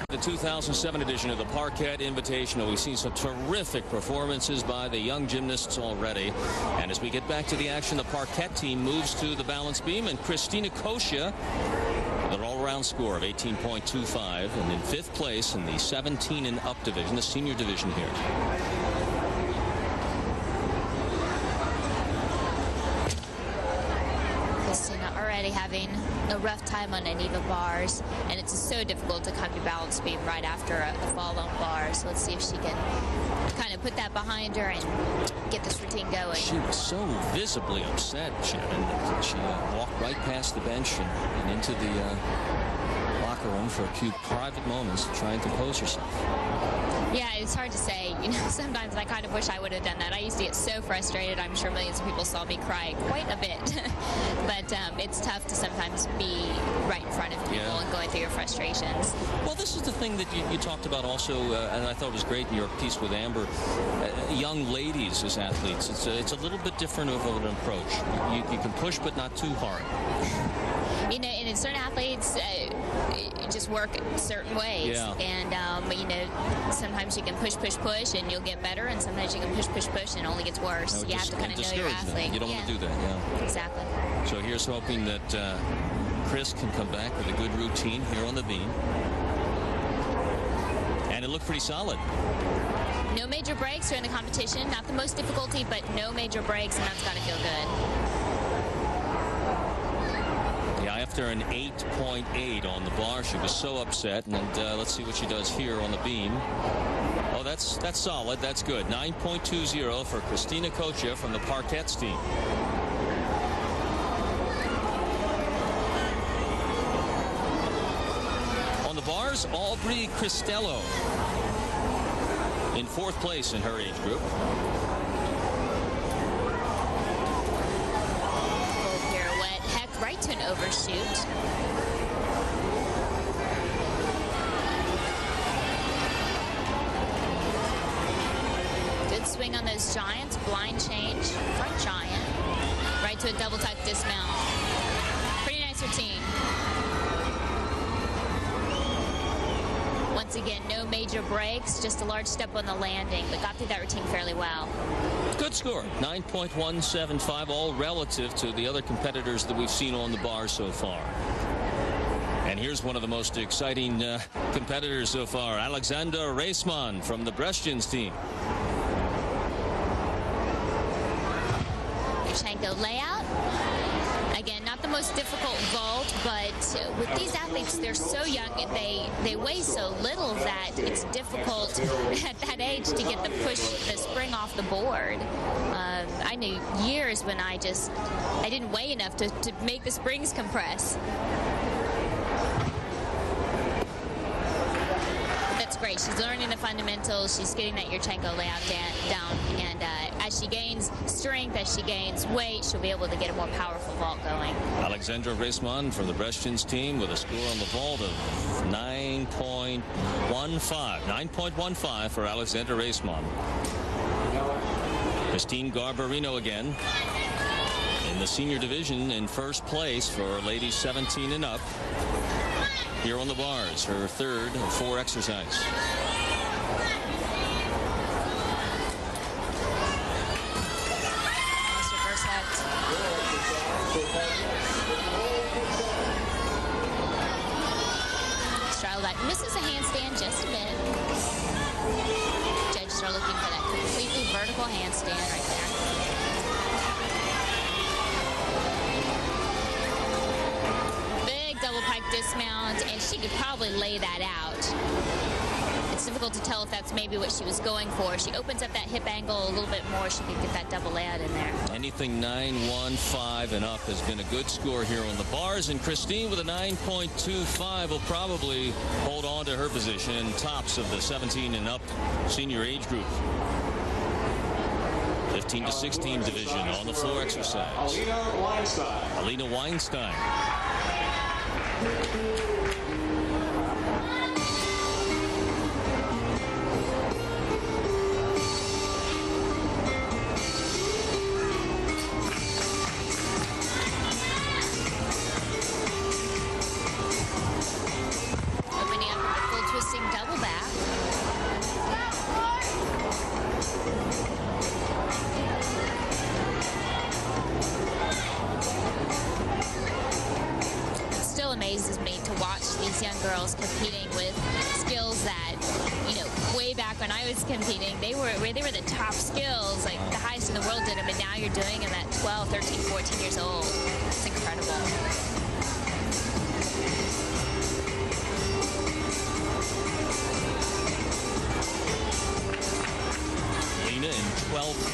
The 2007 edition of the Parkette Invitational. We've seen some terrific performances by the young gymnasts already. And as we get back to the action, the Parkette team moves to the balance beam, and Christina Kosha all-around score of 18.25 and in fifth place in the 17 and up division, the senior division here. Christina already having a rough time on uneven bars, and it's so difficult to come to balance beam right after a, a fall on bar. So let's see if she can kind of put that behind her and get this routine going. She was so visibly upset, Shannon. She uh, walked right past the bench and, and into the uh, locker room for a few private moments trying to try and compose herself. Yeah, it's hard to say. [LAUGHS] You know, sometimes I kind of wish I would have done that. I used to get so frustrated. I'm sure millions of people saw me cry quite a bit. [LAUGHS] but um, it's tough to sometimes be right in front of people yeah. and going through your frustrations. Well, this is the thing that you, you talked about also, uh, and I thought was great in your piece with Amber. Uh, young ladies as athletes, it's a, it's a little bit different of an approach. You, you can push, but not too hard. You know, and certain athletes, uh, just work certain ways. Yeah. And, um, you know, sometimes you can push, push, push, and you'll get better, and sometimes you can push, push, push, and it only gets worse. You have to kind of know your athlete. Them. You don't yeah. want to do that, yeah. Exactly. So here's hoping that uh, Chris can come back with a good routine here on the beam. And it looked pretty solid. No major breaks during the competition. Not the most difficulty, but no major breaks, and that's got to feel good. After an 8.8 on the bar, she was so upset. And uh, let's see what she does here on the beam. Oh, that's that's solid. That's good. 9.20 for Christina Kocha from the Parkettes team. On the bars, Aubrey Cristello in fourth place in her age group. to an overshoot. Good swing on those Giants. Blind change. Front Giant. Right to a double tuck dismount. Pretty nice routine. Once again, no major breaks, just a large step on the landing, but got through that routine fairly well. Good score, 9.175, all relative to the other competitors that we've seen on the bar so far. And here's one of the most exciting uh, competitors so far, Alexander Raisman from the Brestyan's team. Yurchenko layout. Most difficult vault, but with these athletes, they're so young and they, they weigh so little that it's difficult [LAUGHS] at that age to get the push, the spring off the board. Um, I knew years when I just, I didn't weigh enough to, to make the springs compress. that's great. She's learning the fundamentals. She's getting that Yurchenko layout down. And uh, as she gains strength, as she gains weight, she'll be able to get a more powerful vault going. Alexandra Raisman from the Brestyan's team with a score on the vault of 9.15. 9.15 for Alexandra Raisman. Christine Garbarino again in the senior division in first place for ladies 17 and up here on the bars, her third of four exercise. Handstand right there. Big double pike dismount, and she could probably lay that out it's difficult to tell if that's maybe what she was going for. She opens up that hip angle a little bit more. She could get that double layout in there. Anything 9-1-5 and up has been a good score here on the bars. And Christine with a 9.25 will probably hold on to her position in tops of the 17 and up senior age group. 15 to 16 division on the floor exercise. Alina Weinstein. Alina Weinstein.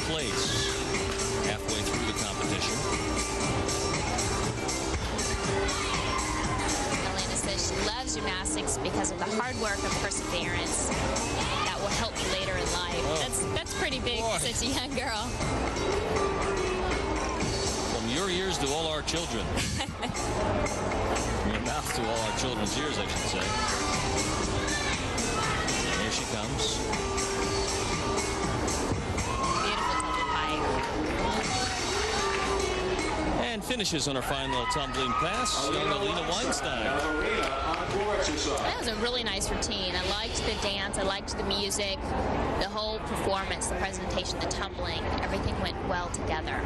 Place halfway through the competition. Elena says she loves gymnastics because of the hard work and perseverance that will help you later in life. Oh. That's that's pretty big Boy. for such a young girl. From your ears to all our children. From [LAUGHS] your mouth to all our children's ears, I should say. And here she comes. Finishes on her fine little tumbling pass. Young Alina Weinstein. Arena on floor exercise. That was a really nice routine. I liked the dance. I liked the music, the whole performance, the presentation, the tumbling. Everything went well together.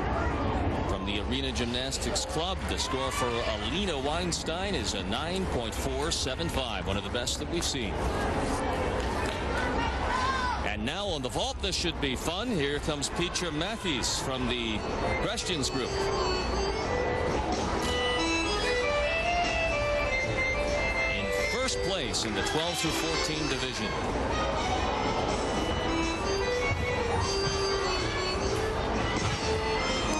From the Arena Gymnastics Club, the score for Alina Weinstein is a 9.475, one of the best that we've seen. And now on the vault, this should be fun. Here comes Peter Matthews from the Brestyan's group. First place in the 12 through 14 division.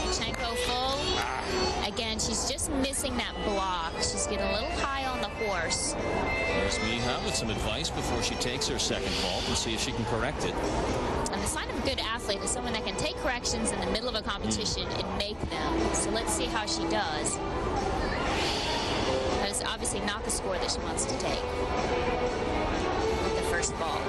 Yurchenko full. Again, she's just missing that block. She's getting a little high on the horse. There's Mihai with some advice before she takes her second vault and see if she can correct it. And the sign of a good athlete is someone that can take corrections in the middle of a competition and make them. So let's see how she does obviously not the score that she wants to take with the first vault.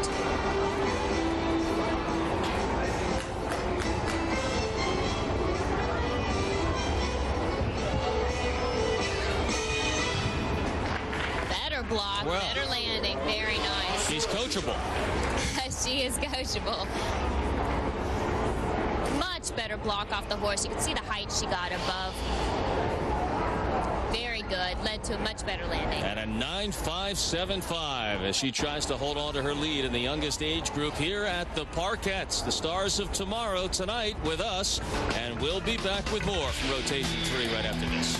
Better block, well, better landing, very nice. She's coachable. [LAUGHS] she is coachable much better block off the horse. You can see the height she got above very good. Led to a much better landing. And a 9.575 as she tries to hold on to her lead in the youngest age group here at the Parkettes. The stars of tomorrow tonight with us. And we'll be back with more from Rotation 3 right after this.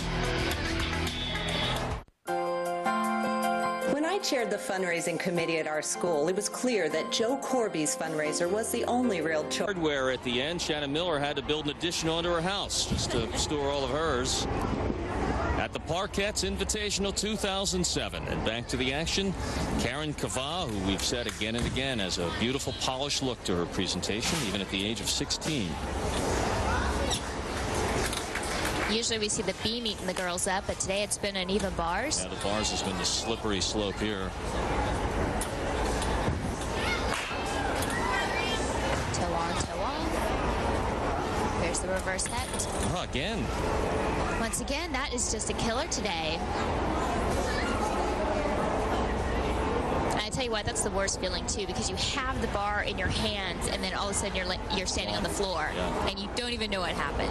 When I chaired the fundraising committee at our school, it was clear that Joe Corbi's fundraiser was the only real choice. Hardware at the end. Shannon Miller had to build an addition onto her house just to store all of hers at the Parkettes Invitational 2007. And back to the action, Karen Kava, who we've said again and again has a beautiful polished look to her presentation, even at the age of 16. Usually we see the beam eating the girls up, but today it's been an even bars. Yeah, the bars has been the slippery slope here. Toe on, toe on. There's the reverse hecht. Oh, again. Once again, that is just a killer today. And I tell you what, that's the worst feeling too, because you have the bar in your hands, and then all of a sudden you're you're standing on the floor, Yeah. and you don't even know what happened.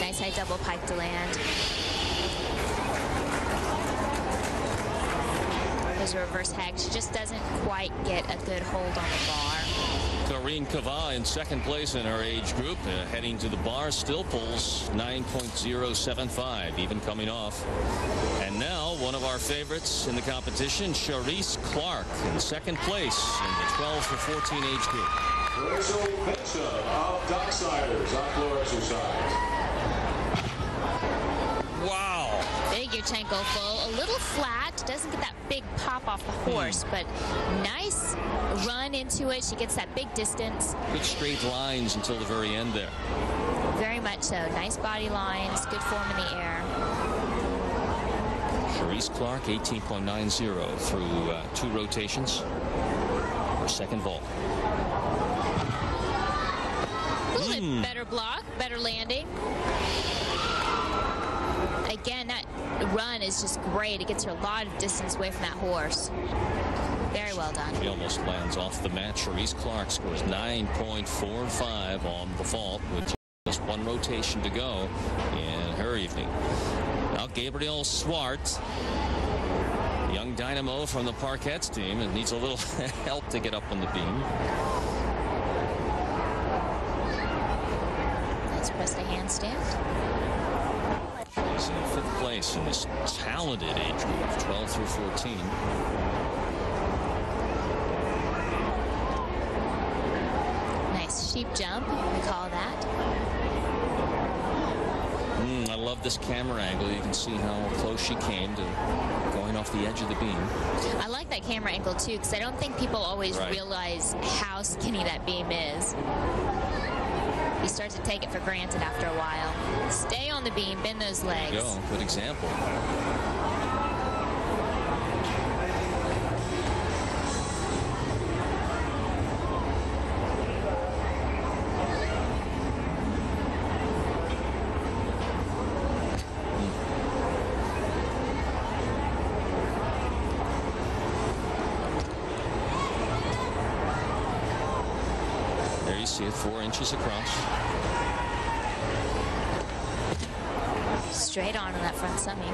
Nice high double pike to land. There's a reverse hecht. She just doesn't quite get a good hold on the bar. Karine Kava in second place in her age group, uh, heading to the bar, still pulls 9.075, even coming off. And now, one of our favorites in the competition, Charisse Clark, in second place in the 12 to 14 age group. Rachel Pincha of Docksiders on floor exercise. Yurchenko full, a little flat, doesn't get that big pop off the horse, but nice run into it. She gets that big distance, Good straight lines until the very end there. very much so. Nice body lines, good form in the air. Charisse Clark, 18.90 through uh, two rotations. Her second vault. A little bit better block, better landing. Again, that run is just great. It gets her a lot of distance away from that horse. Very well done. She almost lands off the mat. Charisse Clark scores 9.45 on the vault with just one rotation to go in her evening. Now Gabriel Swart, young dynamo from the Parkettes team, and needs a little [LAUGHS] help to get up on the beam. Let's press the handstand. She's in fifth place in this talented age group, 12 through 14. Nice sheep jump, we call that. Mm, I love this camera angle. You can see how close she came to going off the edge of the beam. I like that camera angle too, because I don't think people always Right. realize how skinny that beam is. You start to take it for granted after a while. Stay on the beam, bend those legs. go. Good example. Hmm. Four inches across. Straight on in that front semi.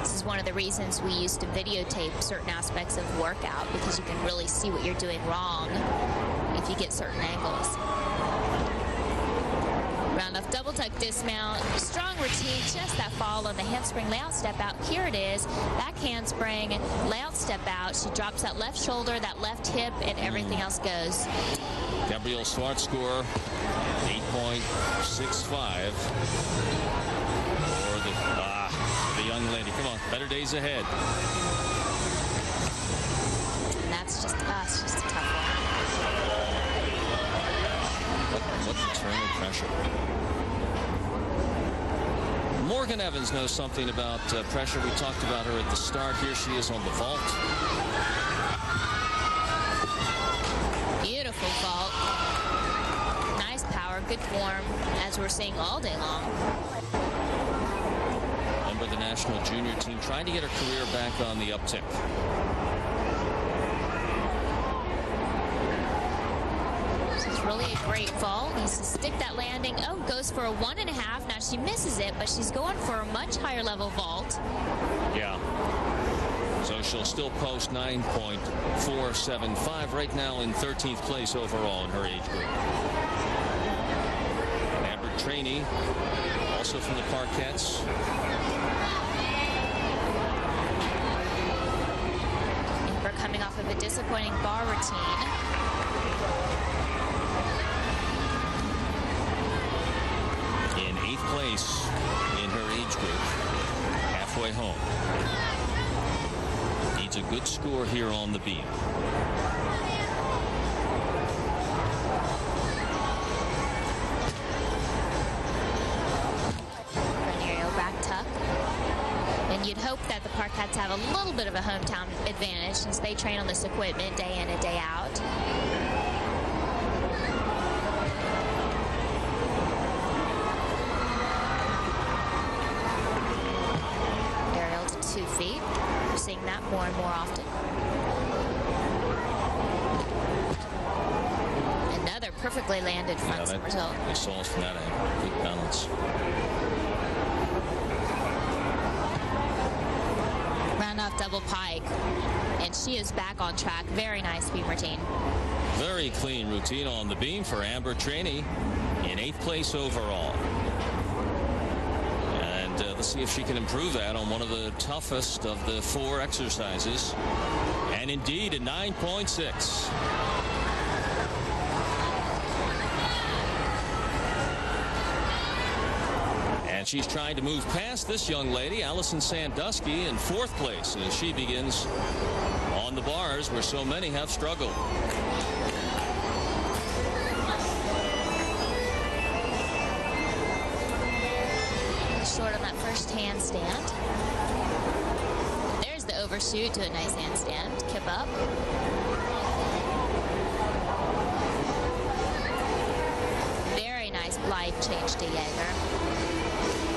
This is one of the reasons we used to videotape certain aspects of workout because you can really see what you're doing wrong if you get certain angles. Round off double tuck dismount, strong routine, just that fall on the handspring layout step out. Here it is, back handspring, layout step out. She drops that left shoulder, that left hip, and everything mm. else goes. Gabrielle Swart score 8.65 for the, lady. Come on, better days ahead. And that's just us, just a tough one. What, what internal pressure. Morgan Evans knows something about uh, pressure. We talked about her at the start. Here she is on the vault. Beautiful vault. Nice power, good form, as we're seeing all day long. National junior team trying to get her career back on the uptick. This is really a great vault. Needs to stick that landing. Oh, goes for a one and a half. Now she misses it, but she's going for a much higher level vault. Yeah. So she'll still post 9.475 right now in 13th place overall in her age group. Amber Trainey, also from the Parkettes. Disappointing bar routine. In eighth place in her age group, halfway home. Needs a good score here on the beam. Bit of a hometown advantage since they train on this equipment day in and day out. Is back on track. Very nice beam routine. Very clean routine on the beam for Amber Trainey in eighth place overall. And uh, let's see if she can improve that on one of the toughest of the four exercises. And indeed, a 9.6. And she's trying to move past this young lady, Allison Sandusky, in fourth place as she begins on the bars where so many have struggled. Short on that first handstand. There's the overshoot to a nice handstand. Kip up. Very nice glide change to Jaeger.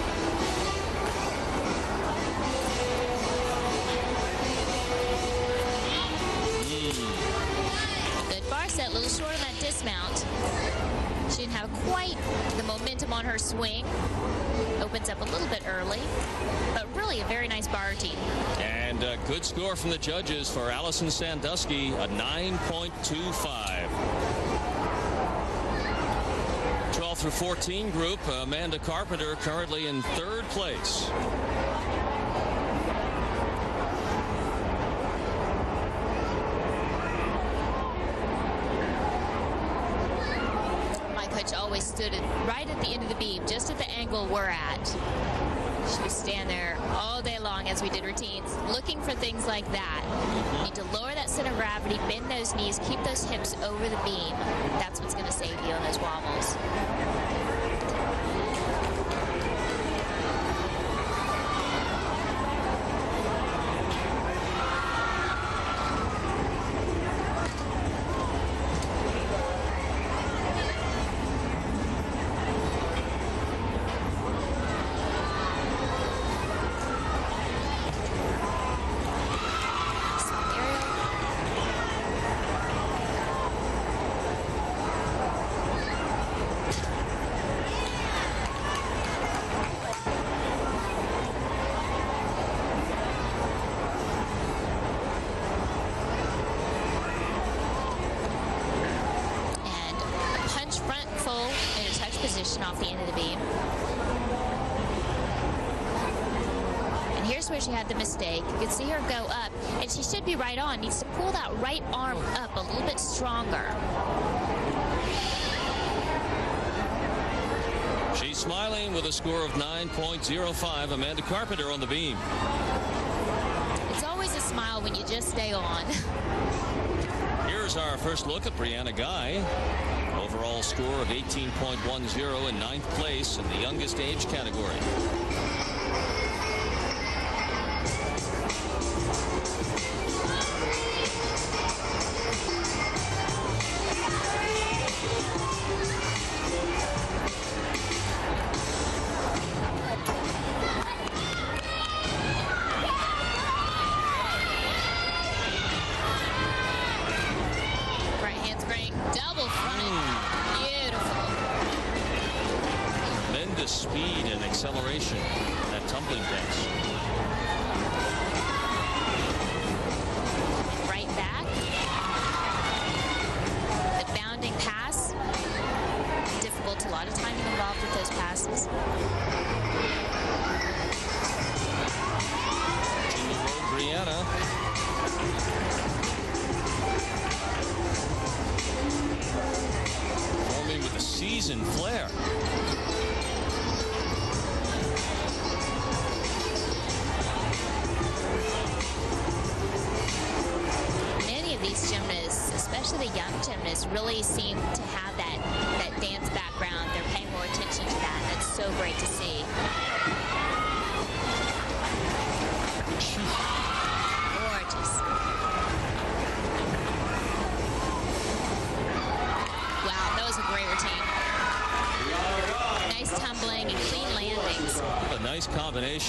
Set, a little short on that dismount. She didn't have quite the momentum on her swing. Opens up a little bit early, but really a very nice bar routine. And a good score from the judges for Allison Sandusky, a 9.25. 12 through 14 group, Amanda Carpenter currently in third place. My coach always stood at, right at the end of the beam, just at the angle we're at. She would stand there all day long as we did routines, looking for things like that. You need to lower that center of gravity, bend those knees, keep those hips over the beam. That's what's going to save you on those wobbles. Position off the end of the beam. And here's where she had the mistake. You can see her go up, and she should be right on. Needs to pull that right arm up a little bit stronger. She's smiling with a score of 9.05. Amanda Carpenter on the beam. It's always a smile when you just stay on. [LAUGHS] Here's our first look at Brianna Guy. Overall score of 18.10 in ninth place in the youngest age category.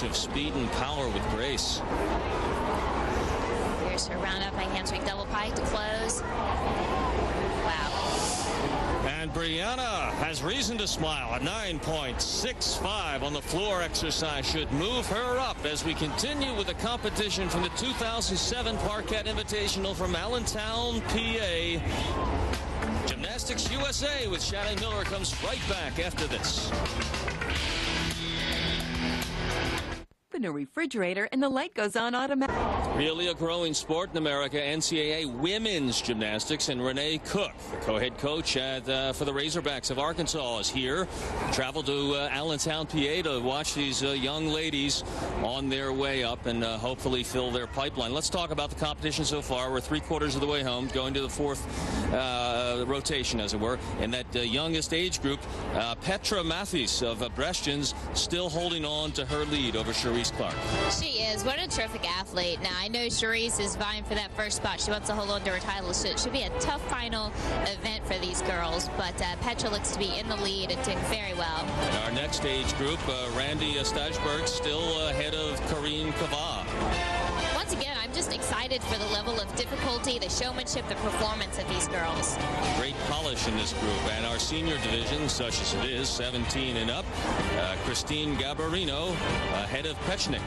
Of speed and power with grace. Here's her round up by handspring double pike to close. Wow. And Brianna has reason to smile. A 9.65 on the floor exercise should move her up as we continue with the competition from the 2007 Parkette Invitational from Allentown, PA. Gymnastics USA with Shannon Miller comes right back after this. Open a refrigerator and the light goes on automatic. Really a growing sport in America, NCAA women's gymnastics, and Renee Cook, the co-head coach at, uh, for the Razorbacks of Arkansas, is here. Traveled to uh, Allentown, PA, to watch these uh, young ladies on their way up and uh, hopefully fill their pipeline. Let's talk about the competition so far. We're three quarters of the way home, going to the fourth uh, rotation, as it were. In that uh, youngest age group, Petra Mathis of Brestyan's still holding on to her lead over Cherise Clark. She is. What a terrific athlete. Now, I know Cherise is vying for that first spot. She wants to hold on to her title. So it should be a tough final event for these girls. But uh, Petra looks to be in the lead and doing very well. In our next age group, uh, Randy Stajberg still ahead of Karine Kava. Once again, I'm just excited for the level of difficulty, the showmanship, the performance of these girls. Great polish in this group. And our senior division, such as it is, 17 and up, uh, Christine Gabarino ahead of Pechnik.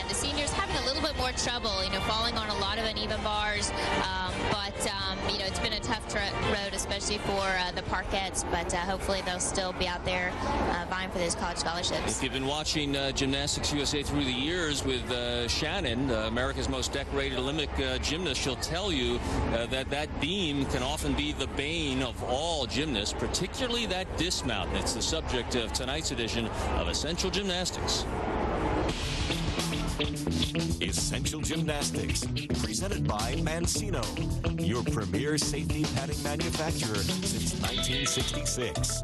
And the seniors having a little bit more trouble, you know, falling on a lot of uneven bars. Um, but, um, you know, it's been a tough road, especially for uh, the Parkettes. But uh, hopefully they'll still be out there uh, vying for those college scholarships. If you've been watching uh, Gymnastics USA through the years with uh, Shannon, uh, America's most decorated Olympic gymnast, she'll tell you that that beam can often be the bane of all gymnasts, particularly that dismount. It's the subject of tonight's edition of Essential Gymnastics. Essential Gymnastics, presented by Mancino, your premier safety padding manufacturer since 1966.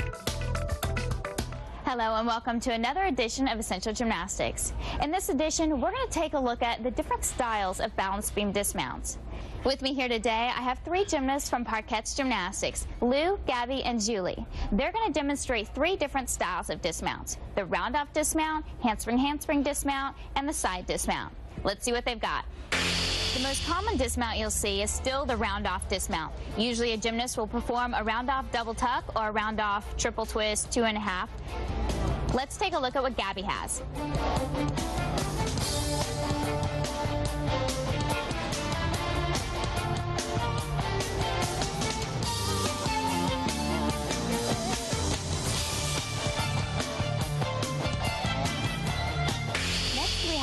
Hello and welcome to another edition of Essential Gymnastics. In this edition, we're going to take a look at the different styles of balance beam dismounts. With me here today, I have three gymnasts from Parkette's Gymnastics, Lou, Gabby, and Julie. They're going to demonstrate three different styles of dismounts, the round-off dismount, handspring-handspring dismount, and the side dismount. Let's see what they've got. The most common dismount you'll see is still the round-off dismount. Usually a gymnast will perform a round-off double tuck or a round-off triple twist, two and a half. Let's take a look at what Gabby has.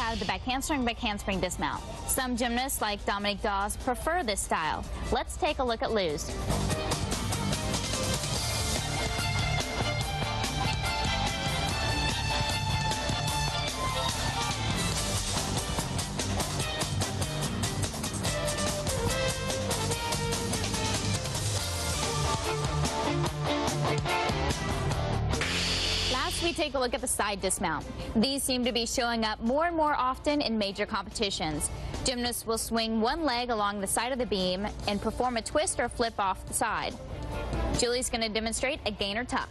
We have the back handspring, back handspring dismount. Some gymnasts, like Dominique Dawes, prefer this style. Let's take a look at Lou's. Take a look at the side dismount. These seem to be showing up more and more often in major competitions. Gymnasts will swing one leg along the side of the beam and perform a twist or flip off the side. Julie's going to demonstrate a gainer tuck.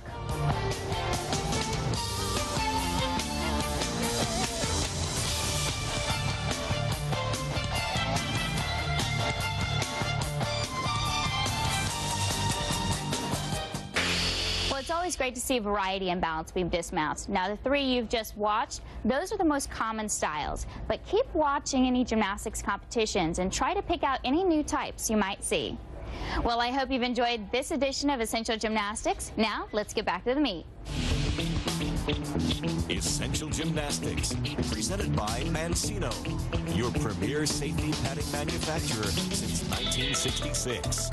Always great to see variety and balance beam dismounts. Now, the three you've just watched, those are the most common styles. But keep watching any gymnastics competitions and try to pick out any new types you might see. Well, I hope you've enjoyed this edition of Essential Gymnastics. Now, let's get back to the meet. Essential Gymnastics, presented by Mancino, your premier safety padding manufacturer since 1966.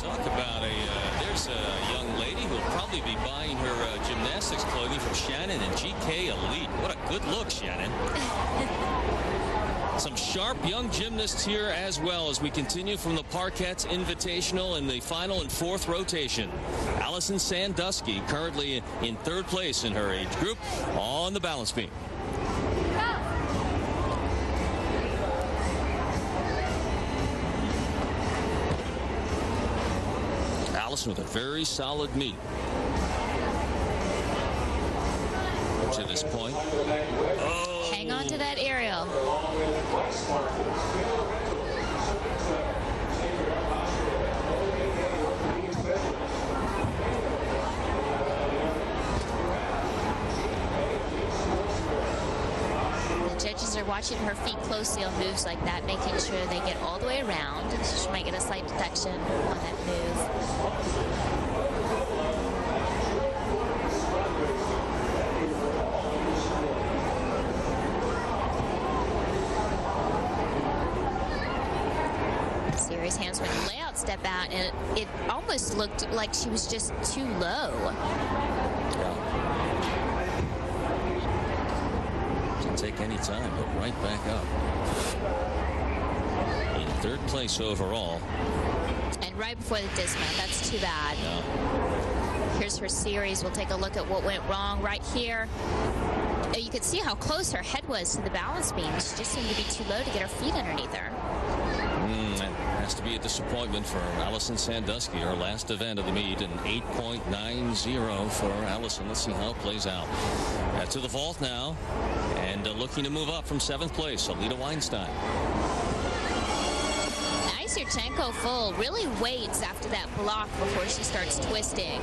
Talk about a, uh, there's a young lady who will probably be buying her uh, gymnastics clothing from Shannon and GK Elite. What a good look, Shannon. [LAUGHS] Some sharp young gymnasts here as well as we continue from the Parkettes Invitational in the final and fourth rotation. Allison Sandusky currently in third place in her age group on the balance beam. Allison with a very solid meet. To this point. Oh. Hang on to that aerial. The judges are watching her feet closely on moves like that, making sure they get all the way around. She might get a slight deduction on that move. Serious hands when and it, it almost looked like she was just too low. Doesn't take any time, but right back up. In third place overall. And right before the dismount, that's too bad. Here's her series. We'll take a look at what went wrong right here. Uh, You could see how close her head was to the balance beam. She just seemed to be too low to get her feet underneath her. To be a disappointment for Allison Sandusky. Her last event of the meet, an 8.90 for Allison. Let's see how it plays out. Uh, to the vault now, and uh, looking to move up from seventh place, Alita Weinstein. Nice Yurchenko full. Really waits after that block before she starts twisting.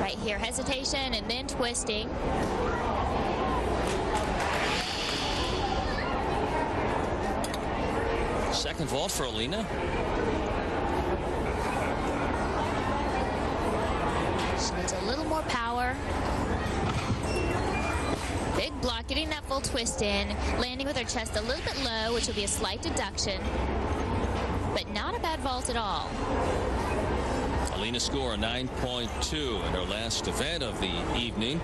Right here, hesitation and then twisting. Second vault for Alina. She needs a little more power. Big block, getting that full twist in, landing with her chest a little bit low, which will be a slight deduction, but not a bad vault at all. Alina score a 9.2 in her last event of the evening.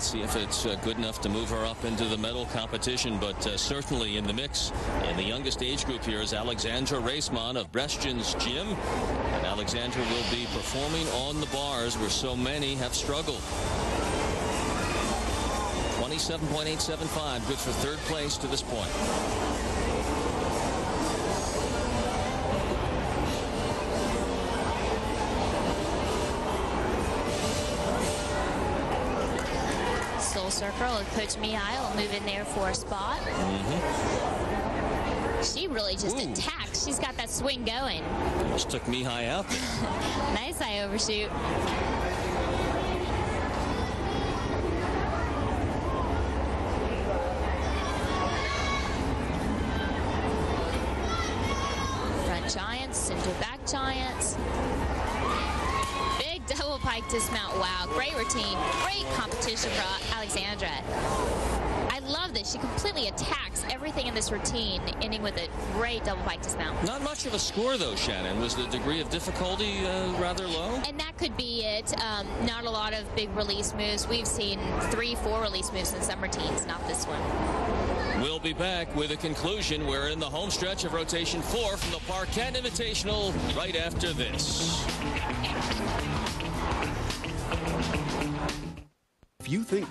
Let's see if it's uh, good enough to move her up into the medal competition, but uh, certainly in the mix. And the youngest age group here is Alexandra Raisman of Brestyan's Gym. And Alexandra will be performing on the bars where so many have struggled. 27.875, good for third place to this point. Circle with Coach Mihai will move in there for a spot. Mm-hmm. She really just Ooh. attacks. She's got that swing going. Almost took Mihai out. [LAUGHS] Nice high overshoot. 13, ending with a great double pike dismount. Not much of a score, though, Shannon. Was the degree of difficulty uh, rather low? And that could be it. Um, not a lot of big release moves. We've seen three, four release moves in some routines, not this one. We'll be back with a conclusion. We're in the home stretch of rotation four from the Parkette Invitational right after this. If you think...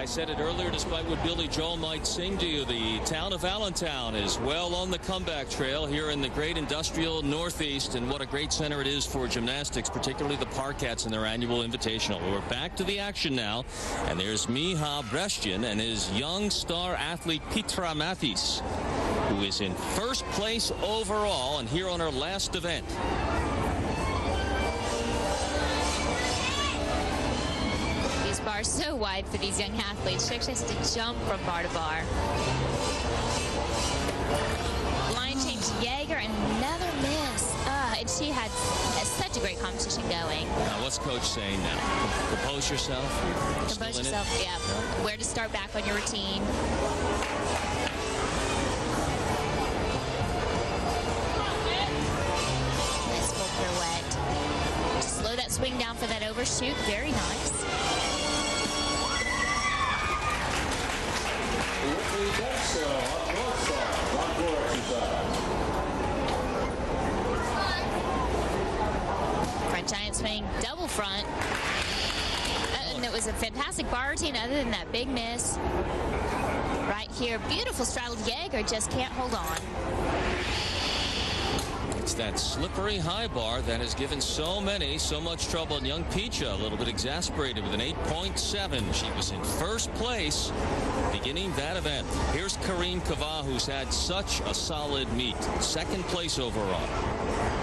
I said it earlier, despite what Billy Joel might sing to you, the town of Allentown is well on the comeback trail here in the great industrial Northeast, and what a great center it is for gymnastics, particularly the Parkettes in their annual invitational. We're back to the action now, and there's Mihai Brestyan and his young star athlete Petra Mathis, who is in first place overall and here on her last event. Wide for these young athletes. She actually has to jump from bar to bar. Line change Jaeger, another miss. Uh, and she had such a great competition going. Now, what's coach saying now? Compose yourself. Compose yourself, yeah. Where to start back on your routine. Nice full pirouette. Slow that swing down for that overshoot. Very nice. Front giant swing, double front. Uh, and it was a fantastic bar routine other than that big miss. Right here, beautiful straddled Jaeger, just can't hold on. It's that slippery high bar that has given so many so much trouble. And young Picha, a little bit exasperated with an 8.7. She was in first place beginning that event. Here's Kareem Kava, who's had such a solid meet. Second place overall.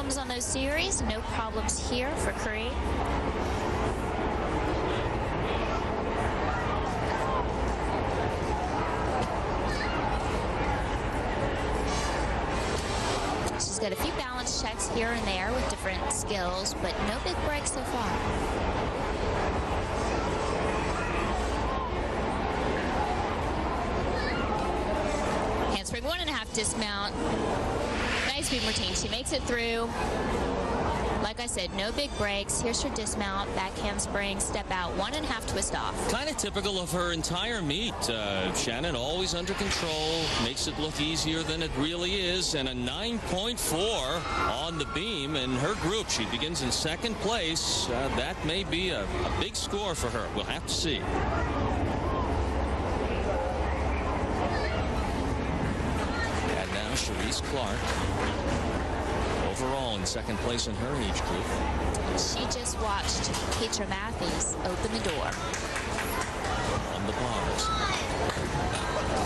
Problems on those series. No problems here for Curry. She's got a few balance checks here and there with different skills, but no big breaks so far. Handspring one and a half dismount. Beam routine. She makes it through. Like I said, no big breaks. Here's her dismount, back handspring, step out, one and a half twist off. Kind of typical of her entire meet. Uh, Shannon always under control, makes it look easier than it really is, and a 9.4 on the beam in her group. She begins in second place. Uh, that may be a, a big score for her. We'll have to see. And now Cherise Clark. Overall in second place in her age group. She just watched Petra Mathis open the door. on the bars.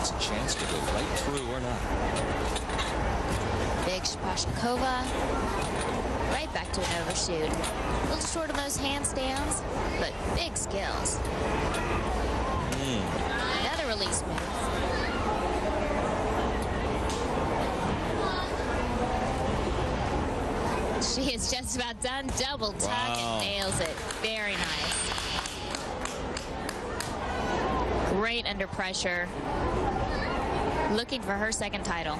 It's a chance to go right through or not. Big Shaposhnikova. Right back to an overshoot. A little short of those handstands, but big skills. Hmm. Another release move. She is just about done. Double tuck Wow. and nails it. Very nice. Great under pressure. Looking for her second title.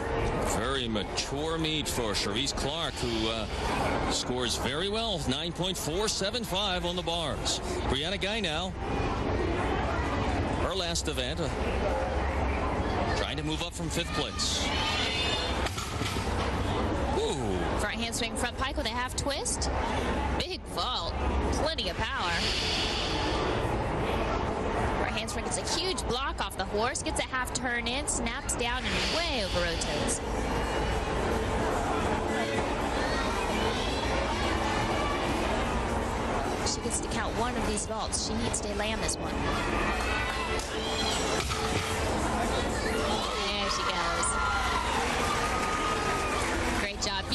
Very mature meet for Cherise Clark, who uh, scores very well, 9.475 on the bars. Brianna Guy now. Her last event, uh, trying to move up from fifth place. Ooh, Front handspring, front pike with a half twist. Big vault. Plenty of power. Right handspring gets a huge block off the horse, gets a half turn in, snaps down, and way over rotates. She gets to count one of these vaults. She needs to land this one. There she goes. Great job. few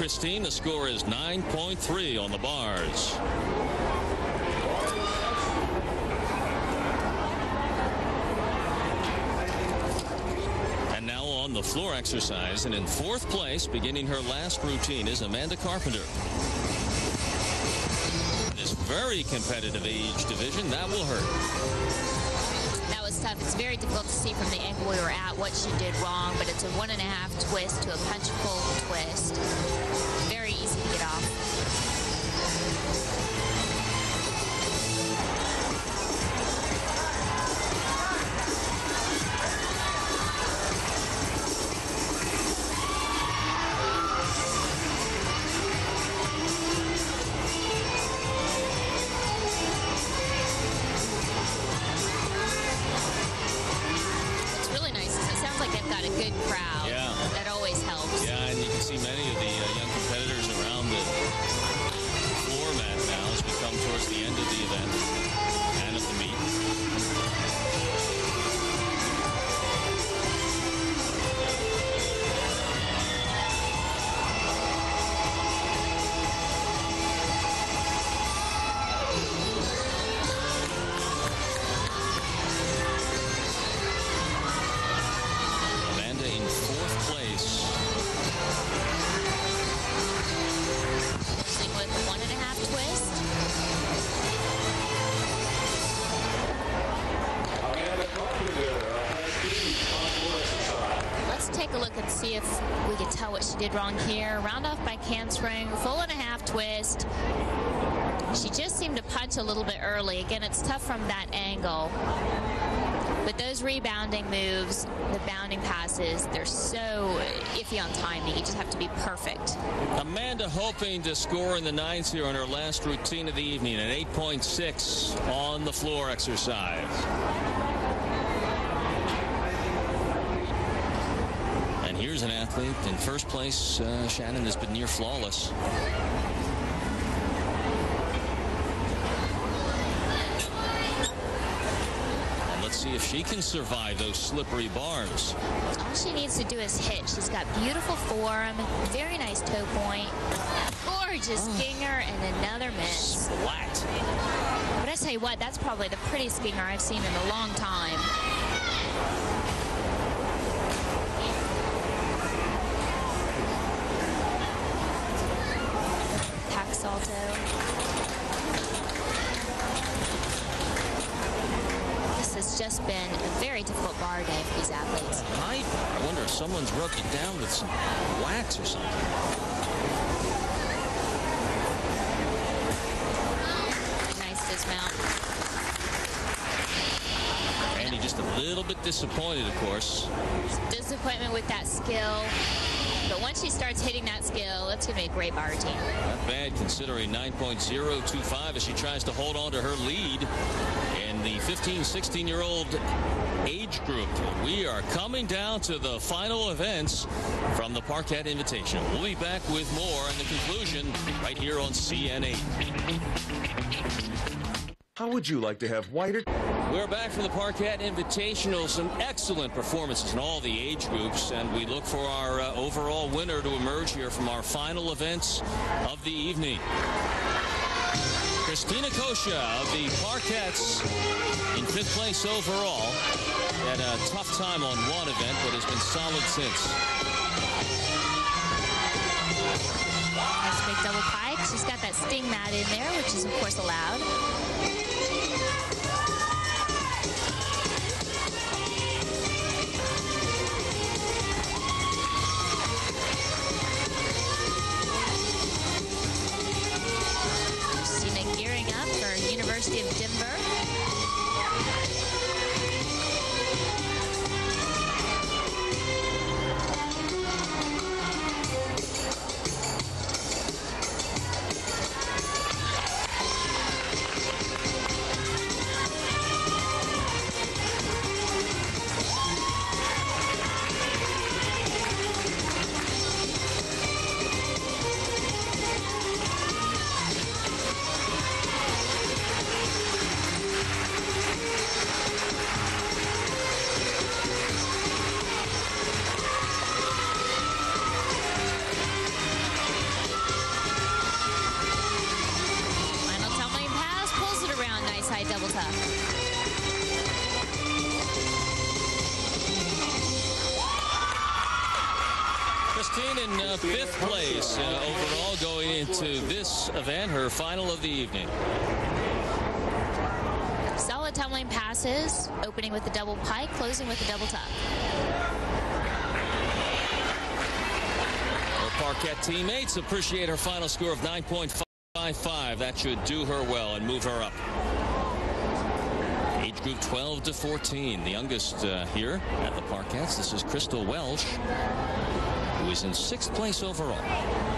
Christine. The score is 9.3 on the bars. And now on the floor exercise. And in fourth place, beginning her last routine, is Amanda Carpenter. This very competitive age division, that will hurt. That was tough. It's very difficult to see from the angle we were at what she did wrong, but it's a one and a half twist to a punch pull twist. On timing. You just have to be perfect. Amanda hoping to score in the nines here on her last routine of the evening, an 8.6 on the floor exercise. And here's an athlete in first place. Uh, Shannon has been near flawless. And let's see if she can survive those slippery bars. All she needs to do is hit. She's got beautiful form, very nice toe point, gorgeous oh. Gienger, and another miss. Flat. But I tell you what, that's probably the prettiest Gienger I've seen in a long time. Pak salto. This has just been a very difficult bar day for these athletes. Height. I wonder if someone's rubbed it down with some wax or something. Nice dismount. Andy just a little bit disappointed, of course. Disappointment with that skill. But once she starts hitting that skill, it's going to be a great bar routine. Not bad considering 9.025 as she tries to hold on to her lead the 15, 16 year old age group. We are coming down to the final events from the Parkette Invitational. We'll be back with more in the conclusion right here on CN8. How would you like to have whiter? We're back from the Parkette Invitational. Some excellent performances in all the age groups, and we look for our uh, overall winner to emerge here from our final events of the evening. Christina Kosha of the Parkettes in fifth place overall. Had a tough time on one event, but has been solid since. A big double pike. She's got that sting mat in there, which is, of course, allowed. Of the evening. Solid tumbling passes, opening with the double pike, closing with the double tuck. Her Parkette teammates appreciate her final score of 9.55. That should do her well and move her up. Age group 12 to 14. The youngest uh, here at the Parkettes. This is Crystal Welsh, who is in sixth place overall.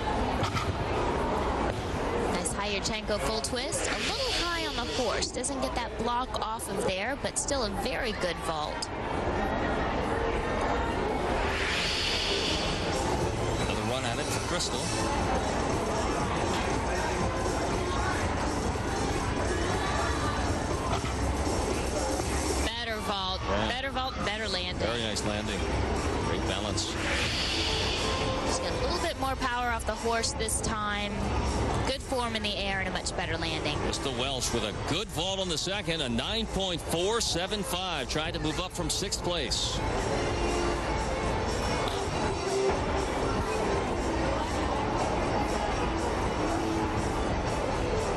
Nice full twist. A little high on the horse. Doesn't get that block off of there, but still a very good vault. Another run at it for Crystal. Better vault. Yeah. Better vault, better landing. Very nice landing. Great balance. She's a little bit more power off the horse this time. Good form in the air and a much better landing. Welsh with a good vault on the second, a 9.475. Tried to move up from sixth place.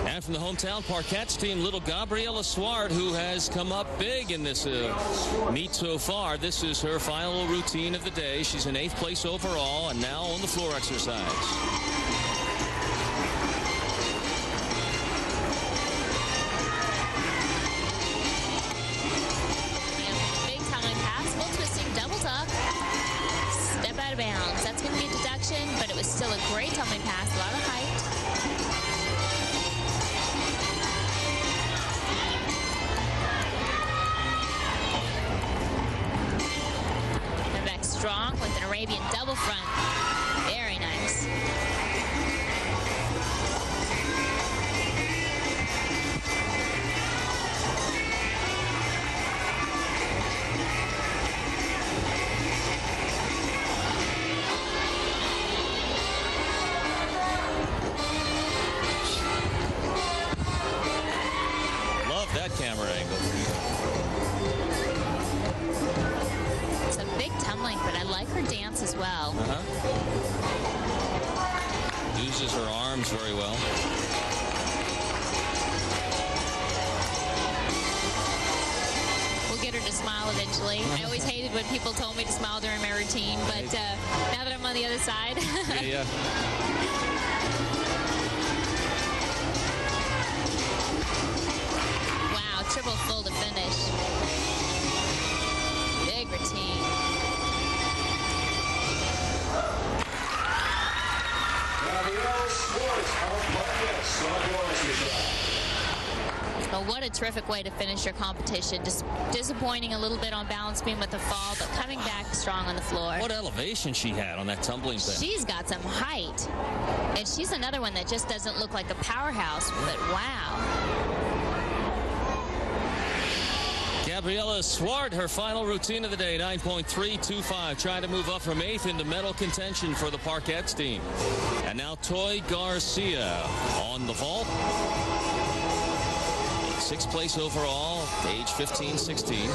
And from the hometown Parkettes team, little Gabriella Swart, who has come up big in this uh, meet so far. This is her final routine of the day. She's in eighth place overall and now on the floor exercise. Terrific way to finish your competition. Just disappointing a little bit on balance beam with the fall, but coming back strong on the floor. What elevation she had on that tumbling thing. She's got some height. And she's another one that just doesn't look like a powerhouse, but wow. Gabriella Swart, her final routine of the day, 9.325, trying to move up from eighth into medal contention for the Parkettes team. And now Toy Garcia on the vault. Sixth place overall, age 15, 16.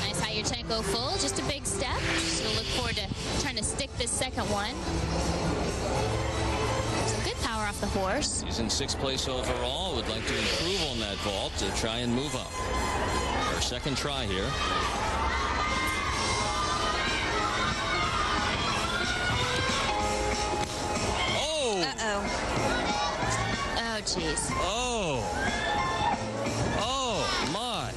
Nice high Yurchenko full, just a big step. So look forward to trying to stick this second one. Some good power off the horse. He's in sixth place overall. Would like to improve on that vault to try and move up. Our second try here. Oh. Oh! Oh, my.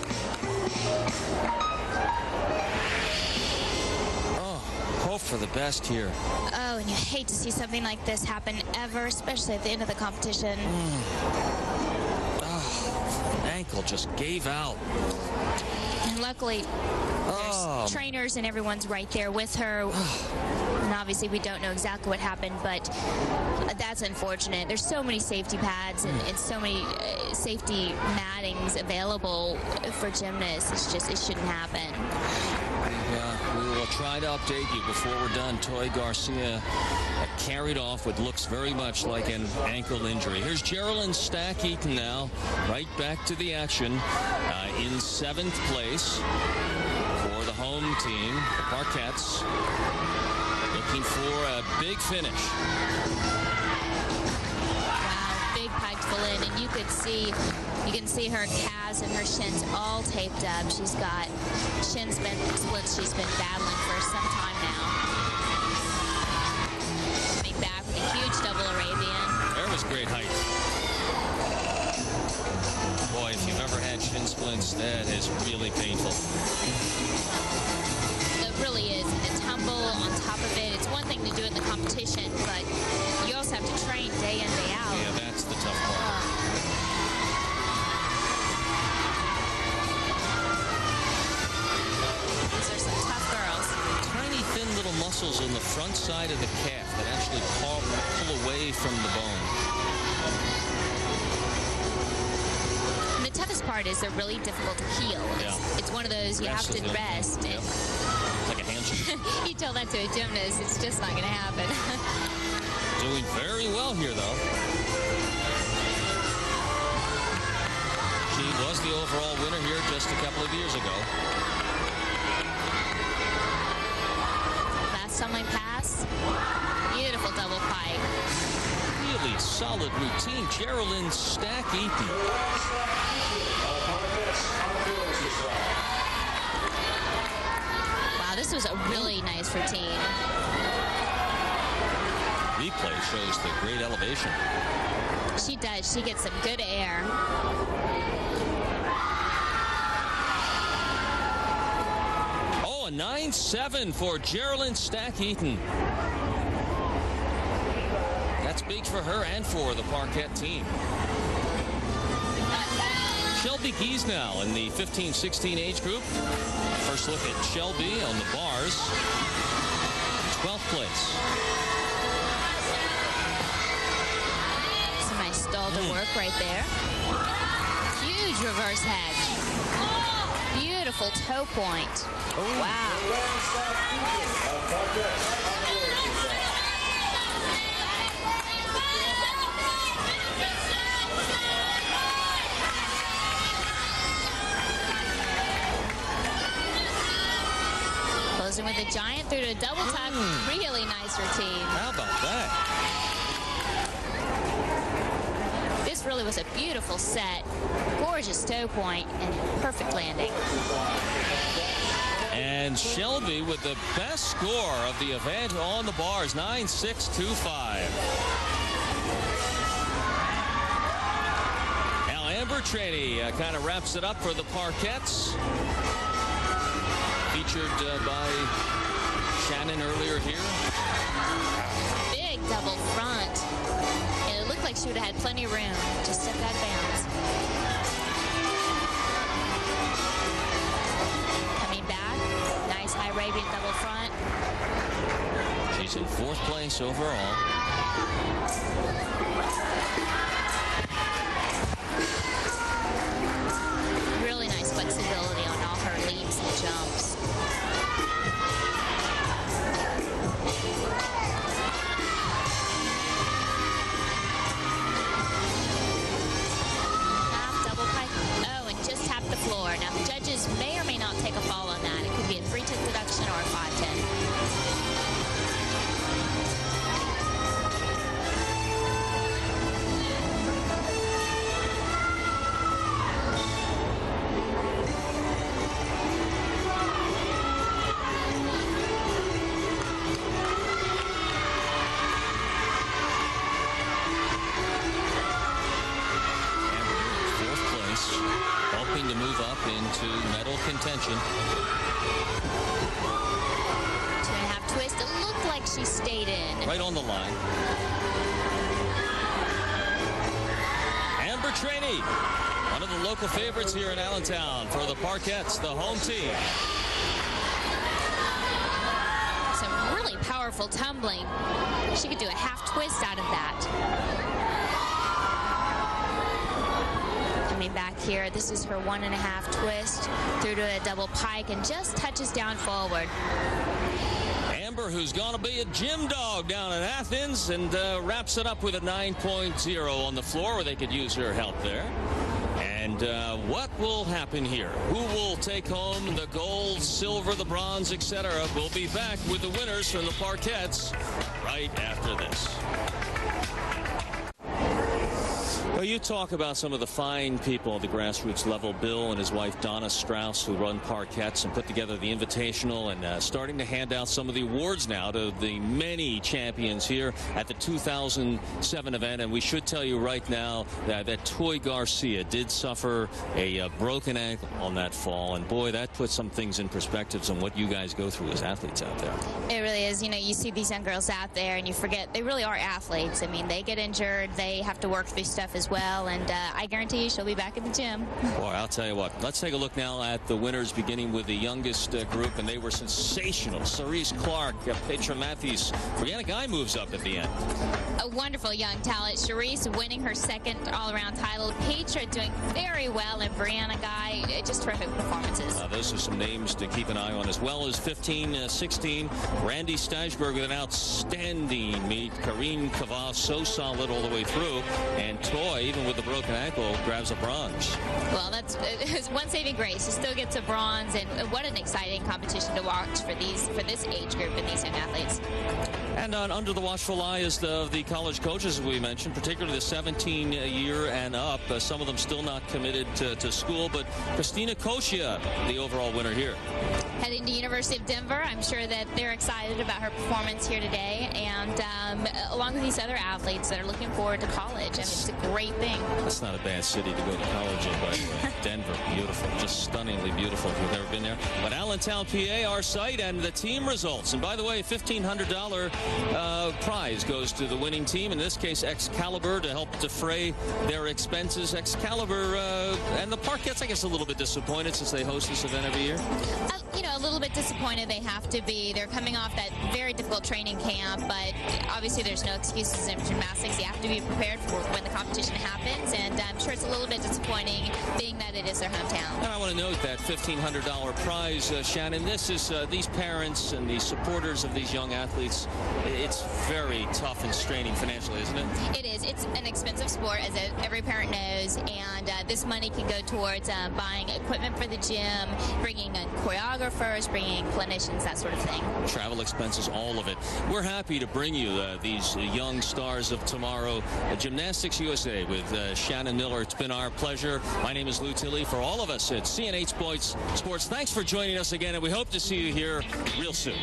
Oh, hope for the best here. Oh, and you hate to see something like this happen ever, especially at the end of the competition. Oh, ankle just gave out. And luckily, there's Oh. trainers and everyone's right there with her. [SIGHS] and obviously, we don't know exactly what happened, but that's unfortunate. There's so many safety pads and, and so many uh, safety mattings available for gymnasts. It's just, it shouldn't happen. Try to update you before we're done. Toy Garcia carried off what looks very much like an ankle injury. Here's Geraldine Stack Eaton now, right back to the action uh, in seventh place for the home team, the Parkettes, looking for a big finish. Wow, big piked full in, and you could see, you can see her calves and her shins all taped up. She's got shin spin- splits she's been battling for some time now. Coming back with a huge double Arabian. There was great height. Boy, if you've ever had shin splints, that is really painful. It really is. And the tumble on top of it, it's one thing to do in the competition, but you also have to train day in, day out. Yeah, muscles on the front side of the calf that actually pull, pull away from the bone. And the toughest part is they're really difficult to heal. Yeah. It's, it's one of those you have to rest. And Like a handshake. [LAUGHS] you tell that to a gymnast, it's just not going to happen. [LAUGHS] Doing very well here, though. She was the overall winner here just a couple of years ago. Last tumbling pass. Beautiful double pike. Really solid routine. Geraldine Stack. Wow, this was a really nice routine. Replay shows the great elevation. She does. She gets some good air. Oh, a 9-7 for Geraldine Stack Eaton. That's big for her and for the Parkette team. Shelby Gees now in the 15-16 age group. First look at Shelby on the bars. 12th place. Some nice stalder hmm. work right there. Huge reverse hecht. Beautiful toe point. Wow. Closing with a giant through to a double tuck. Hmm. Really nice routine. How about that? Really was a beautiful set. Gorgeous toe point and perfect landing. And Shelby with the best score of the event on the bars, 9-6-2-5. Now Amber Traney uh, kind of wraps it up for the Parkettes. Featured uh, by Shannon earlier here. Big double front. Like she would have had plenty of room. Stepped out of bounds. Coming back. Nice high Arabian double front. She's in fourth place overall. On the line. Amber Trainee, one of the local favorites here in Allentown for the Parkettes, the home team. Some really powerful tumbling. She could do a half twist out of that. Coming back here, this is her one and a half twist through to a double pike and just touches down forward. Who's going to be a gym dog down in Athens, and uh, wraps it up with a 9.0 on the floor where they could use her help there. And uh, what will happen here? Who will take home the gold, silver, the bronze, etc.? We'll be back with the winners from the Parkettes right after this. Well, you talk about some of the fine people at the grassroots level. Bill and his wife Donna Strauss, who run Parkettes and put together the Invitational, and uh, starting to hand out some of the awards now to the many champions here at the 2007 event. And we should tell you right now that, that Toy Garcia did suffer a uh, broken ankle on that fall, and boy, that puts some things in perspectives on what you guys go through as athletes out there. It really is. You know, you see these young girls out there and you forget they really are athletes. I mean, they get injured, they have to work through stuff as well. And uh, I guarantee you she'll be back at the gym. Boy, I'll tell you what. Let's take a look now at the winners, beginning with the youngest uh, group, and they were sensational. Cerise Clark, uh, Petra Matthews. Brianna Guy moves up at the end. A wonderful young talent. Cherise winning her second all-around title. Petra doing very well. And Brianna Guy, uh, just terrific performances. Uh, those are some names to keep an eye on, as well as 15, uh, 16. Randy Stajberg with an outstanding meet. Karine Kavah, so solid all the way through. And Toy, even with the broken ankle, grabs a bronze. Well, that's one saving grace. She still gets a bronze, and what an exciting competition to watch for these for this age group and these young athletes. And on under the watchful eye is the, the college coaches we mentioned, particularly the 17 year and up. Uh, some of them still not committed to, to school, but Christina Koshia, the overall winner here. Heading to University of Denver, I'm sure that they're excited about her performance here today, and um, along with these other athletes that are looking forward to college. I mean, it's a great thing. That's not a bad city to go to college in, by the way. [LAUGHS] Denver, beautiful, just stunningly beautiful if you've never been there. But Allentown, PA, our site, and the team results. And by the way, $1,500 uh, prize goes to the winning team. In this case, Excalibur to help defray their expenses. Excalibur uh, and the Parkettes, I guess, a little bit disappointed since they host this event every year. Uh, you know, a little bit disappointed they have to be. They're coming off that very difficult training camp, but obviously there's no excuses in gymnastics. You have to be prepared for when the competition happens, and I'm sure it's a little bit disappointing being that it is their hometown. And I want to note that $1,500 prize, uh, Shannon. This is uh, these parents and the supporters of these young athletes. It's very tough and straining financially, isn't it? It is. It's an expensive sport, as every parent knows, and uh, this money can go towards uh, buying equipment for the gym, bringing in choreographers, bringing in clinicians, that sort of thing. Travel expenses, all of it. We're happy to bring you uh, these young stars of tomorrow. Gymnastics USA with uh, Shannon Miller. It's been our pleasure. My name is Lou Tilley. For all of us at CN8 Sports, Sports, thanks for joining us again, and we hope to see you here real soon.